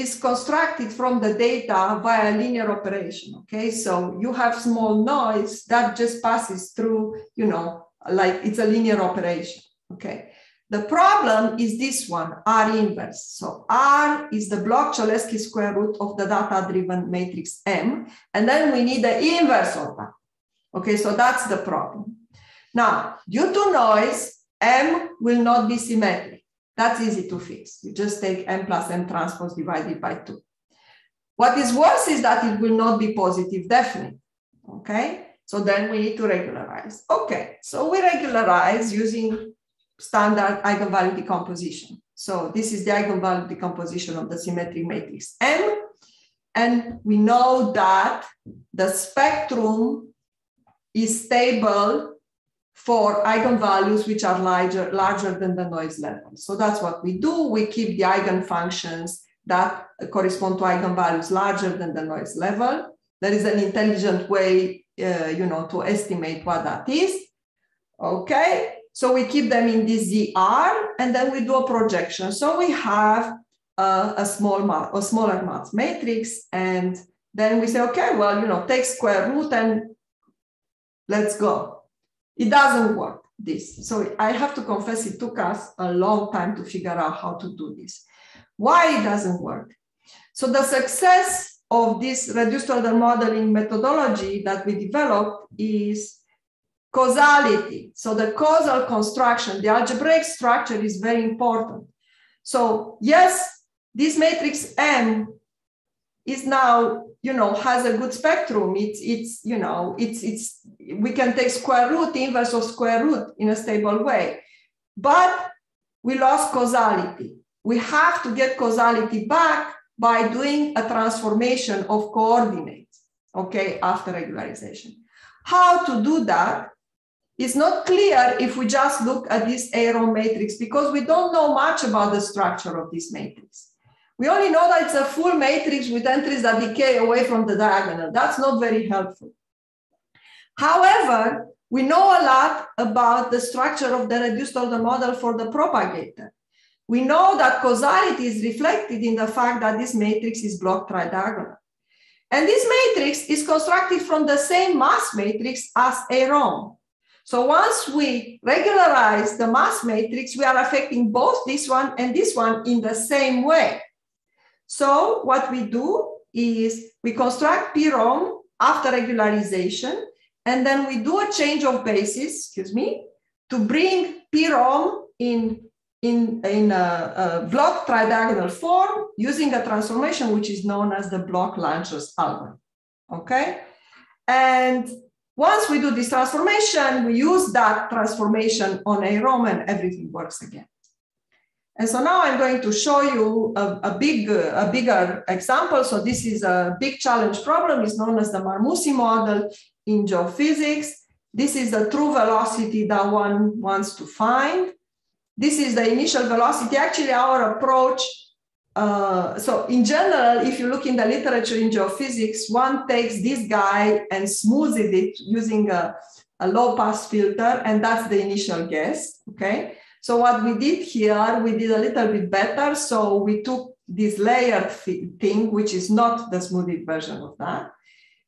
is constructed from the data via linear operation. Okay, so you have small noise that just passes through, you know, like it's a linear operation, okay? The problem is this one, R inverse. So R is the block-Cholesky square root of the data-driven matrix M, and then we need the inverse of that. Okay, so that's the problem. Now, due to noise, M will not be symmetric. That's easy to fix. You just take M plus M transpose divided by two. What is worse is that it will not be positive definite. Okay, so then we need to regularize. Okay, so we regularize using standard eigenvalue decomposition. So this is the eigenvalue decomposition of the symmetric matrix M. And we know that the spectrum is stable for eigenvalues which are larger, larger than the noise level. So that's what we do. We keep the eigenfunctions that correspond to eigenvalues larger than the noise level. There is an intelligent way, uh, you know, to estimate what that is. Okay, so we keep them in this ZR and then we do a projection. So we have a, small a smaller matrix and then we say, okay, well, you know, take square root and let's go. It doesn't work, this. So I have to confess it took us a long time to figure out how to do this. Why it doesn't work? So the success of this reduced order modeling methodology that we developed is Causality. So the causal construction, the algebraic structure is very important. So yes, this matrix M is now, you know, has a good spectrum. It's, it's, you know, it's, it's, we can take square root, inverse of square root in a stable way. But we lost causality. We have to get causality back by doing a transformation of coordinates, okay, after regularization. How to do that? It's not clear if we just look at this arrow matrix because we don't know much about the structure of this matrix. We only know that it's a full matrix with entries that decay away from the diagonal. That's not very helpful. However, we know a lot about the structure of the reduced order model for the propagator. We know that causality is reflected in the fact that this matrix is block tridiagonal. And this matrix is constructed from the same mass matrix as a ROM. So once we regularize the mass matrix, we are affecting both this one and this one in the same way. So what we do is we construct PROM after regularization, and then we do a change of basis, excuse me, to bring PROM in, in, in a, a block tridiagonal form using a transformation which is known as the block Lanczos algorithm, okay? And once we do this transformation, we use that transformation on a ROM and everything works again. And so now I'm going to show you a, a big, a bigger example. So this is a big challenge problem. It's known as the Marmousi model in geophysics. This is the true velocity that one wants to find. This is the initial velocity. Actually, our approach uh, so in general, if you look in the literature in geophysics, one takes this guy and smooths it using a, a low pass filter, and that's the initial guess, okay? So what we did here, we did a little bit better. So we took this layered thing, which is not the smoothed version of that.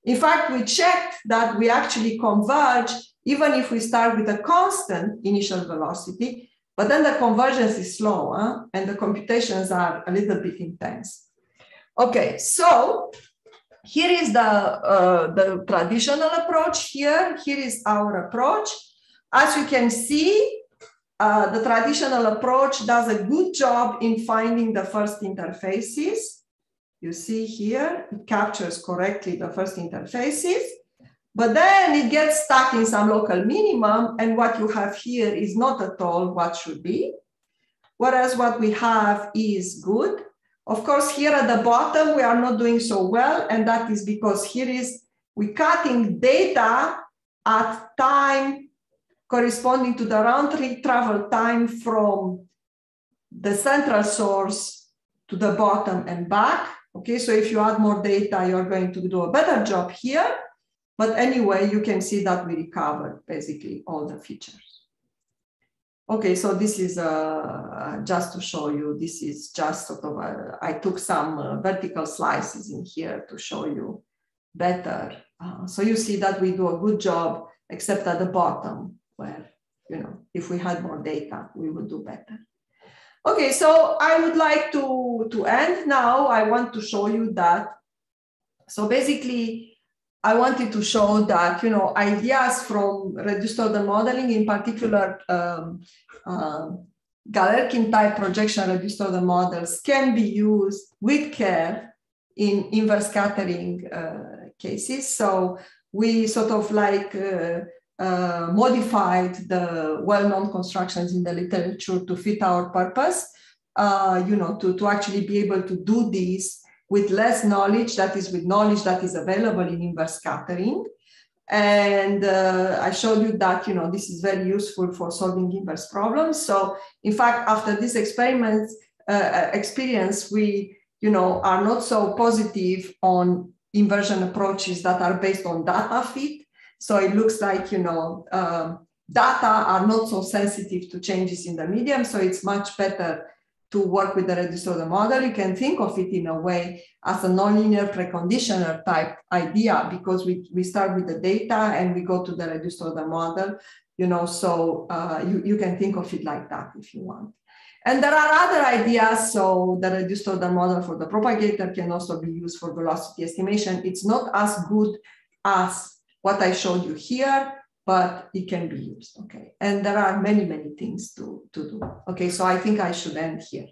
In fact, we checked that we actually converge, even if we start with a constant initial velocity, but then the convergence is slow huh? and the computations are a little bit intense. Okay, so here is the, uh, the traditional approach here. Here is our approach. As you can see, uh, the traditional approach does a good job in finding the first interfaces. You see here, it captures correctly the first interfaces. But then it gets stuck in some local minimum, and what you have here is not at all what should be. Whereas what we have is good. Of course, here at the bottom, we are not doing so well, and that is because here is we cutting data at time corresponding to the round trip travel time from the central source to the bottom and back. Okay, so if you add more data, you're going to do a better job here. But anyway, you can see that we recovered basically all the features. Okay, so this is uh, just to show you, this is just sort of, a, I took some uh, vertical slices in here to show you better. Uh, so you see that we do a good job, except at the bottom where you know, if we had more data, we would do better. Okay, so I would like to, to end now. I want to show you that. So basically, I wanted to show that, you know, ideas from reduced order modeling, in particular, um, uh, Galerkin type projection reduced order models can be used with care in inverse scattering uh, cases. So we sort of like uh, uh, modified the well-known constructions in the literature to fit our purpose, uh, you know, to, to actually be able to do this with less knowledge, that is with knowledge that is available in inverse scattering. And uh, I showed you that, you know, this is very useful for solving inverse problems. So in fact, after this experiment uh, uh, experience, we, you know, are not so positive on inversion approaches that are based on data fit. So it looks like, you know, um, data are not so sensitive to changes in the medium. So it's much better to work with the reduced order model. You can think of it in a way as a nonlinear preconditioner type idea because we, we start with the data and we go to the reduced order model, you know, so uh, you, you can think of it like that if you want. And there are other ideas. So the reduced order model for the propagator can also be used for velocity estimation. It's not as good as what I showed you here, but it can be used, okay? And there are many, many things to, to do. Okay, so I think I should end here.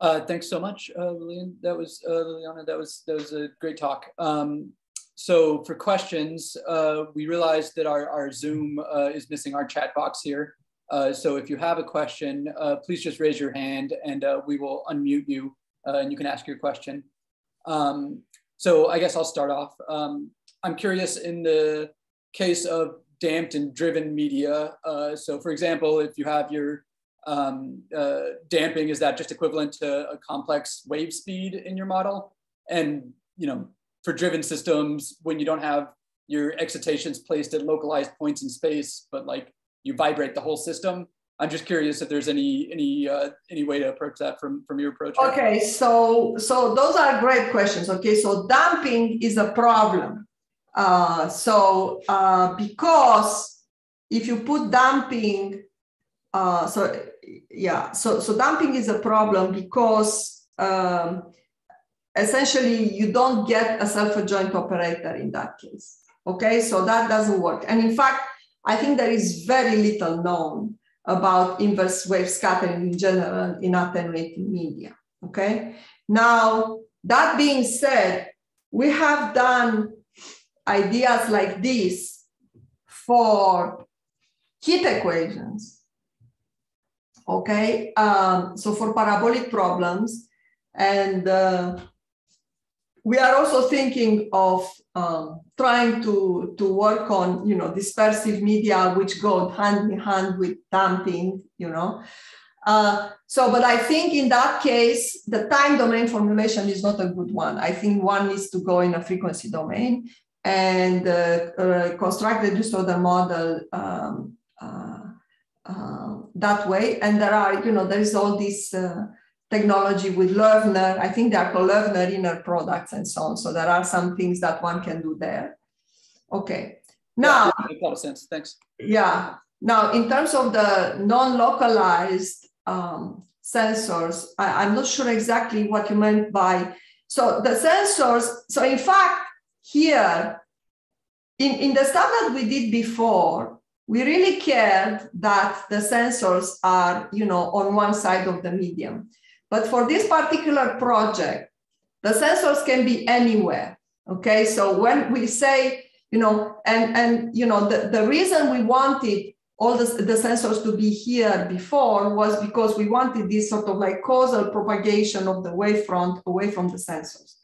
Uh, thanks so much, uh, Lilian. That was, uh, Liliana, that was, that was a great talk. Um, so for questions, uh, we realized that our, our Zoom uh, is missing our chat box here. Uh, so if you have a question, uh, please just raise your hand and we will unmute you and you can ask your question. Um, so I guess I'll start off. Um, I'm curious in the case of damped and driven media. Uh, so for example, if you have your um, uh, damping, is that just equivalent to a complex wave speed in your model? And you know, for driven systems, when you don't have your excitations placed at localized points in space, but like you vibrate the whole system, I'm just curious if there's any any uh, any way to approach that from from your approach. Okay, so so those are great questions. Okay, so dumping is a problem. Uh, so uh, because if you put dumping, uh, so yeah, so so damping is a problem because um, essentially you don't get a self-adjoint operator in that case. Okay, so that doesn't work. And in fact, I think there is very little known about inverse wave scattering in general in attenuating media. Okay. Now, that being said, we have done ideas like this for heat equations. Okay. Um, so for parabolic problems, and uh, we are also thinking of um, trying to, to work on, you know, dispersive media, which go hand in hand with damping, you know. Uh, so, but I think in that case, the time domain formulation is not a good one. I think one needs to go in a frequency domain and uh, uh, construct the reduced order model um, uh, uh, that way. And there are, you know, there is all this uh, technology with Loewner. I think they are called Loewner inner products and so on. So there are some things that one can do there. Okay. Now, yeah, makes a lot of sense. Thanks. Yeah. Now, in terms of the non-localized um, sensors, I, I'm not sure exactly what you meant by. So the sensors. So in fact, here in, in the stuff that we did before, we really cared that the sensors are, you know, on one side of the medium. But for this particular project, the sensors can be anywhere. Okay, so when we say, you know, and and you know, the, the reason we wanted all the, the sensors to be here before was because we wanted this sort of like causal propagation of the wavefront away from the sensors.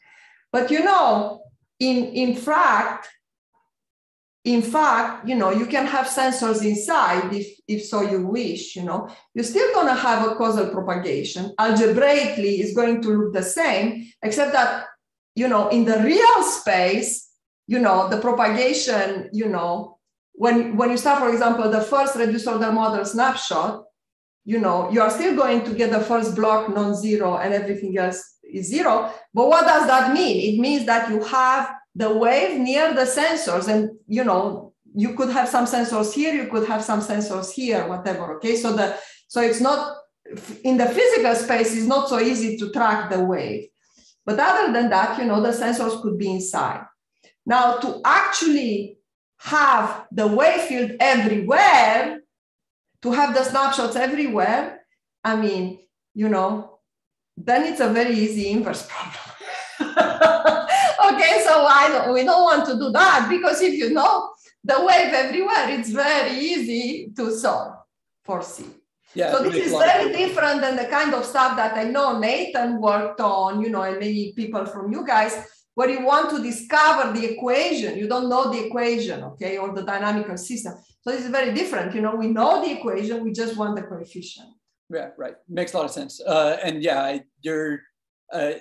But you know, in, in fact, in fact, you know, you can have sensors inside if, if so you wish, you know, you're still going to have a causal propagation. Algebraically, is going to look the same, except that, you know, in the real space, you know, the propagation, you know, when, when you start, for example, the first reduced order model snapshot, you know, you are still going to get the first block non-zero and everything else is zero. But what does that mean? It means that you have the wave near the sensors and you know you could have some sensors here you could have some sensors here whatever okay? So the so it's not in the physical space it's not so easy to track the wave. But other than that you know the sensors could be inside. Now to actually have the wave field everywhere to have the snapshots everywhere i mean you know then it's a very easy inverse problem *laughs* okay, so I don't, we don't want to do that because if you know the wave everywhere, it's very easy to solve for C. Yeah, so this is very different than the kind of stuff that I know Nathan worked on, you know, and many people from you guys, where you want to discover the equation. You don't know the equation, okay, or the dynamical system. So this is very different. You know, we know the equation, we just want the coefficient. Yeah, right. Makes a lot of sense. Uh, and yeah, I, you're uh,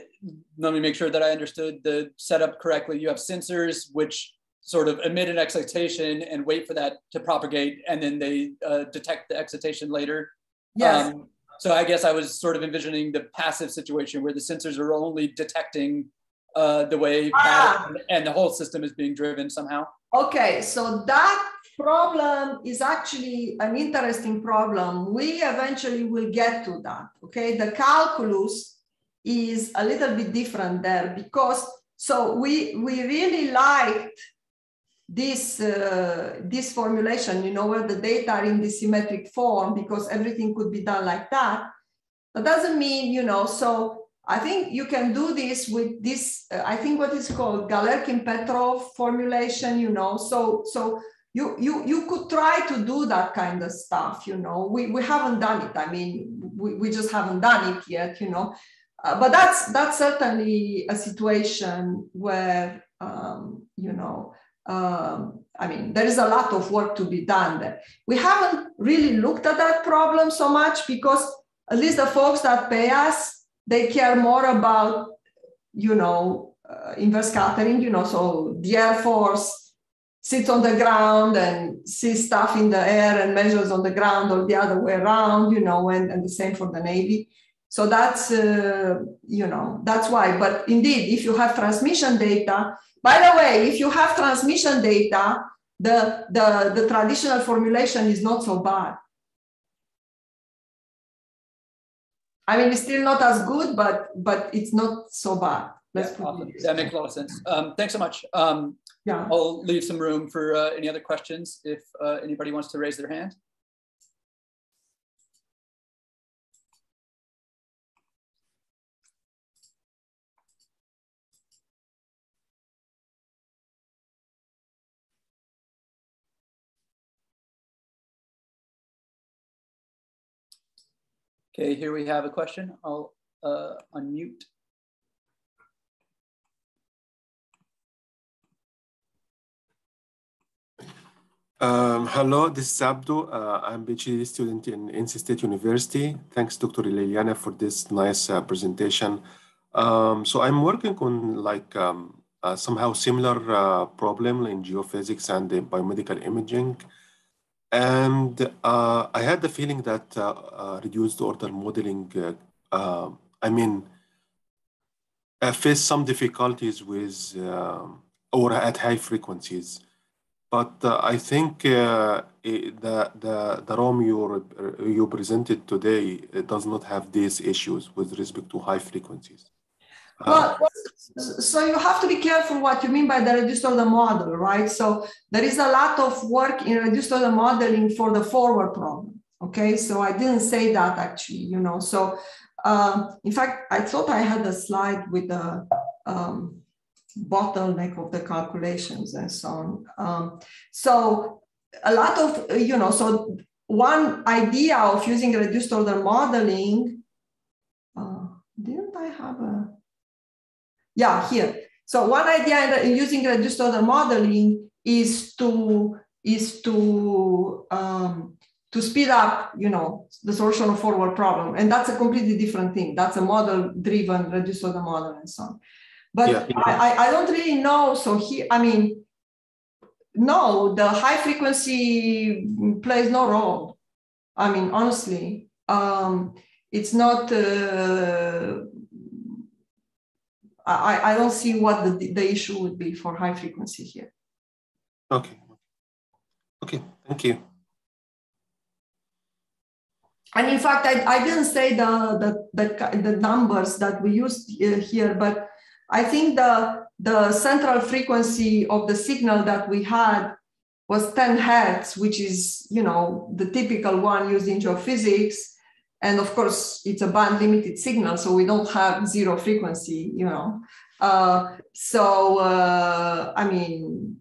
let me make sure that I understood the setup correctly. You have sensors which sort of emit an excitation and wait for that to propagate, and then they uh, detect the excitation later. Yes. Um, so I guess I was sort of envisioning the passive situation where the sensors are only detecting uh, the wave ah. and the whole system is being driven somehow. Okay, so that problem is actually an interesting problem. We eventually will get to that. Okay, the calculus is a little bit different there because so we we really liked this uh, this formulation you know where the data are in the symmetric form because everything could be done like that that doesn't mean you know so i think you can do this with this uh, i think what is called galerkin petrov formulation you know so so you, you, you could try to do that kind of stuff, you know. We, we haven't done it. I mean, we, we just haven't done it yet, you know. Uh, but that's that's certainly a situation where um, you know um, I mean there is a lot of work to be done there. We haven't really looked at that problem so much because at least the folks that pay us they care more about you know uh, inverse scattering. You know, so the Air Force sits on the ground and sees stuff in the air and measures on the ground or the other way around. You know, and, and the same for the Navy. So that's, uh, you know, that's why. But indeed, if you have transmission data, by the way, if you have transmission data, the, the, the traditional formulation is not so bad. I mean, it's still not as good, but but it's not so bad. Let's yeah, awesome. That makes a lot of sense. Um, thanks so much. Um, yeah. I'll leave some room for uh, any other questions if uh, anybody wants to raise their hand. Okay, here we have a question. I'll uh, unmute. Um, hello, this is Abdo. Uh, I'm a PhD student in NC State University. Thanks, Dr. Liliana, for this nice uh, presentation. Um, so I'm working on like um, uh, somehow similar uh, problem in geophysics and biomedical imaging. And uh, I had the feeling that uh, uh, reduced order modeling, uh, I mean, I faced some difficulties with or at high frequencies. But I think the, the, the ROM you, you presented today does not have these issues with respect to high frequencies. Well, so you have to be careful what you mean by the reduced order model, right? So there is a lot of work in reduced order modeling for the forward problem. Okay, so I didn't say that actually, you know. So um, in fact, I thought I had a slide with the um, bottleneck of the calculations and so on. Um, so a lot of, you know, so one idea of using reduced order modeling, uh, didn't I have a, yeah, here. So one idea in using reduced order modeling is to is to um, to speed up, you know, the solution of forward problem, and that's a completely different thing. That's a model-driven reduced order model and so on. But yeah. I, I don't really know. So here, I mean, no, the high frequency plays no role. I mean, honestly, um, it's not. Uh, I, I don't see what the, the issue would be for high frequency here. Okay. Okay, thank you. And in fact, I, I didn't say the, the, the, the numbers that we used uh, here, but I think the, the central frequency of the signal that we had was 10 hertz, which is, you know, the typical one used in geophysics. And of course, it's a band limited signal, so we don't have zero frequency, you know. Uh, so, uh, I mean,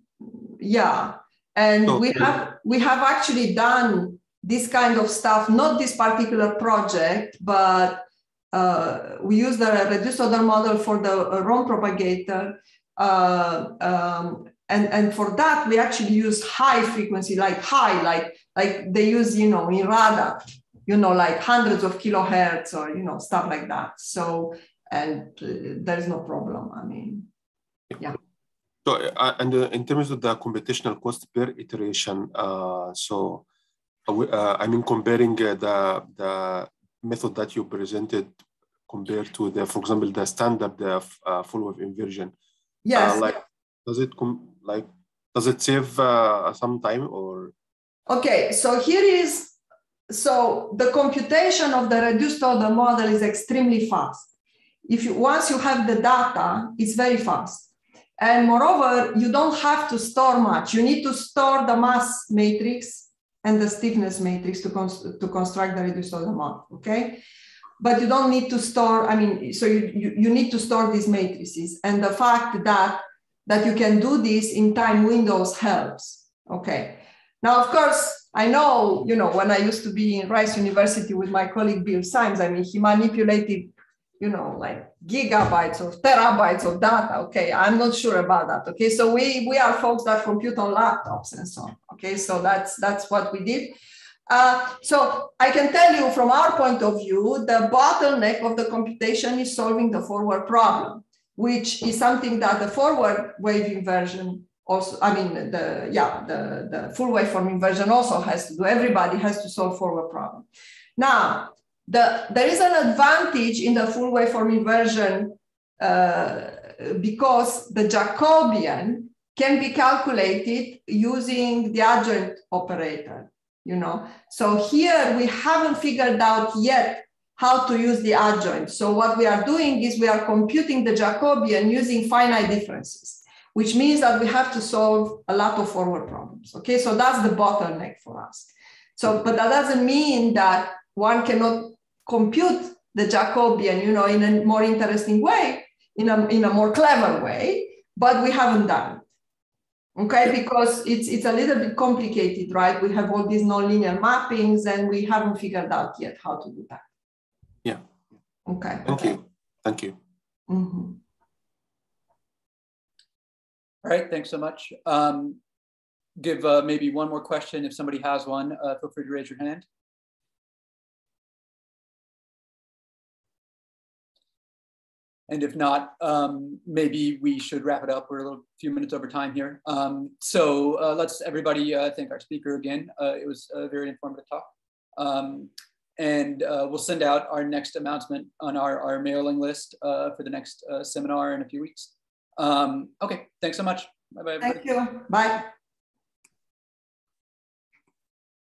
yeah. And okay. we have we have actually done this kind of stuff, not this particular project, but uh, we use the reduced order model for the ROM propagator. Uh, um, and, and for that, we actually use high frequency, like high, like, like they use, you know, in radar, you know, like hundreds of kilohertz or, you know, stuff like that. So, and uh, there's no problem. I mean, yeah. So, uh, and uh, in terms of the computational cost per iteration, uh, so uh, I mean, comparing uh, the the method that you presented compared to the, for example, the standard the uh, full wave inversion. Yes. like, does it com- like does it save some time or? Okay, so here is so the computation of the reduced order model is extremely fast. If you once you have the data, it's very fast. And moreover, you don't have to store much. You need to store the mass matrix and the stiffness matrix to, to construct the reduced order model, okay? But you don't need to store, I mean, so you, you, you need to store these matrices. And the fact that, that you can do this in time windows helps, okay? Now, of course, I know, you know, when I used to be in Rice University with my colleague Bill Symes, I mean, he manipulated you know, like gigabytes or terabytes of data. Okay, I'm not sure about that. Okay, so we we are folks that compute on laptops and so on. Okay, so that's that's what we did. Uh, so I can tell you from our point of view, the bottleneck of the computation is solving the forward problem, which is something that the forward wave inversion also, I mean, the yeah, the, the full waveform inversion also has to do. Everybody has to solve forward problem. Now, the, there is an advantage in the full waveform inversion uh, because the Jacobian can be calculated using the adjoint operator, you know. So here we haven't figured out yet how to use the adjoint. So what we are doing is we are computing the Jacobian using finite differences, which means that we have to solve a lot of forward problems. Okay, so that's the bottleneck for us. So, but that doesn't mean that one cannot compute the Jacobian, you know, in a more interesting way, in a, in a more clever way, but we haven't done it. Okay, because it's it's a little bit complicated, right? We have all these nonlinear mappings and we haven't figured out yet how to do that. Yeah. Okay. Thank okay. you. Thank you. Mm-hmm. All right, thanks so much. Um, give uh, maybe one more question if somebody has one. Uh, feel free to raise your hand. And if not, um, maybe we should wrap it up. We're a little few minutes over time here. Um, so uh, let's everybody uh, thank our speaker again. Uh, it was a very informative talk. Um, and uh, we'll send out our next announcement on our, our mailing list for the next seminar in a few weeks. Um, okay, thanks so much. Bye-bye. Thank you. Bye.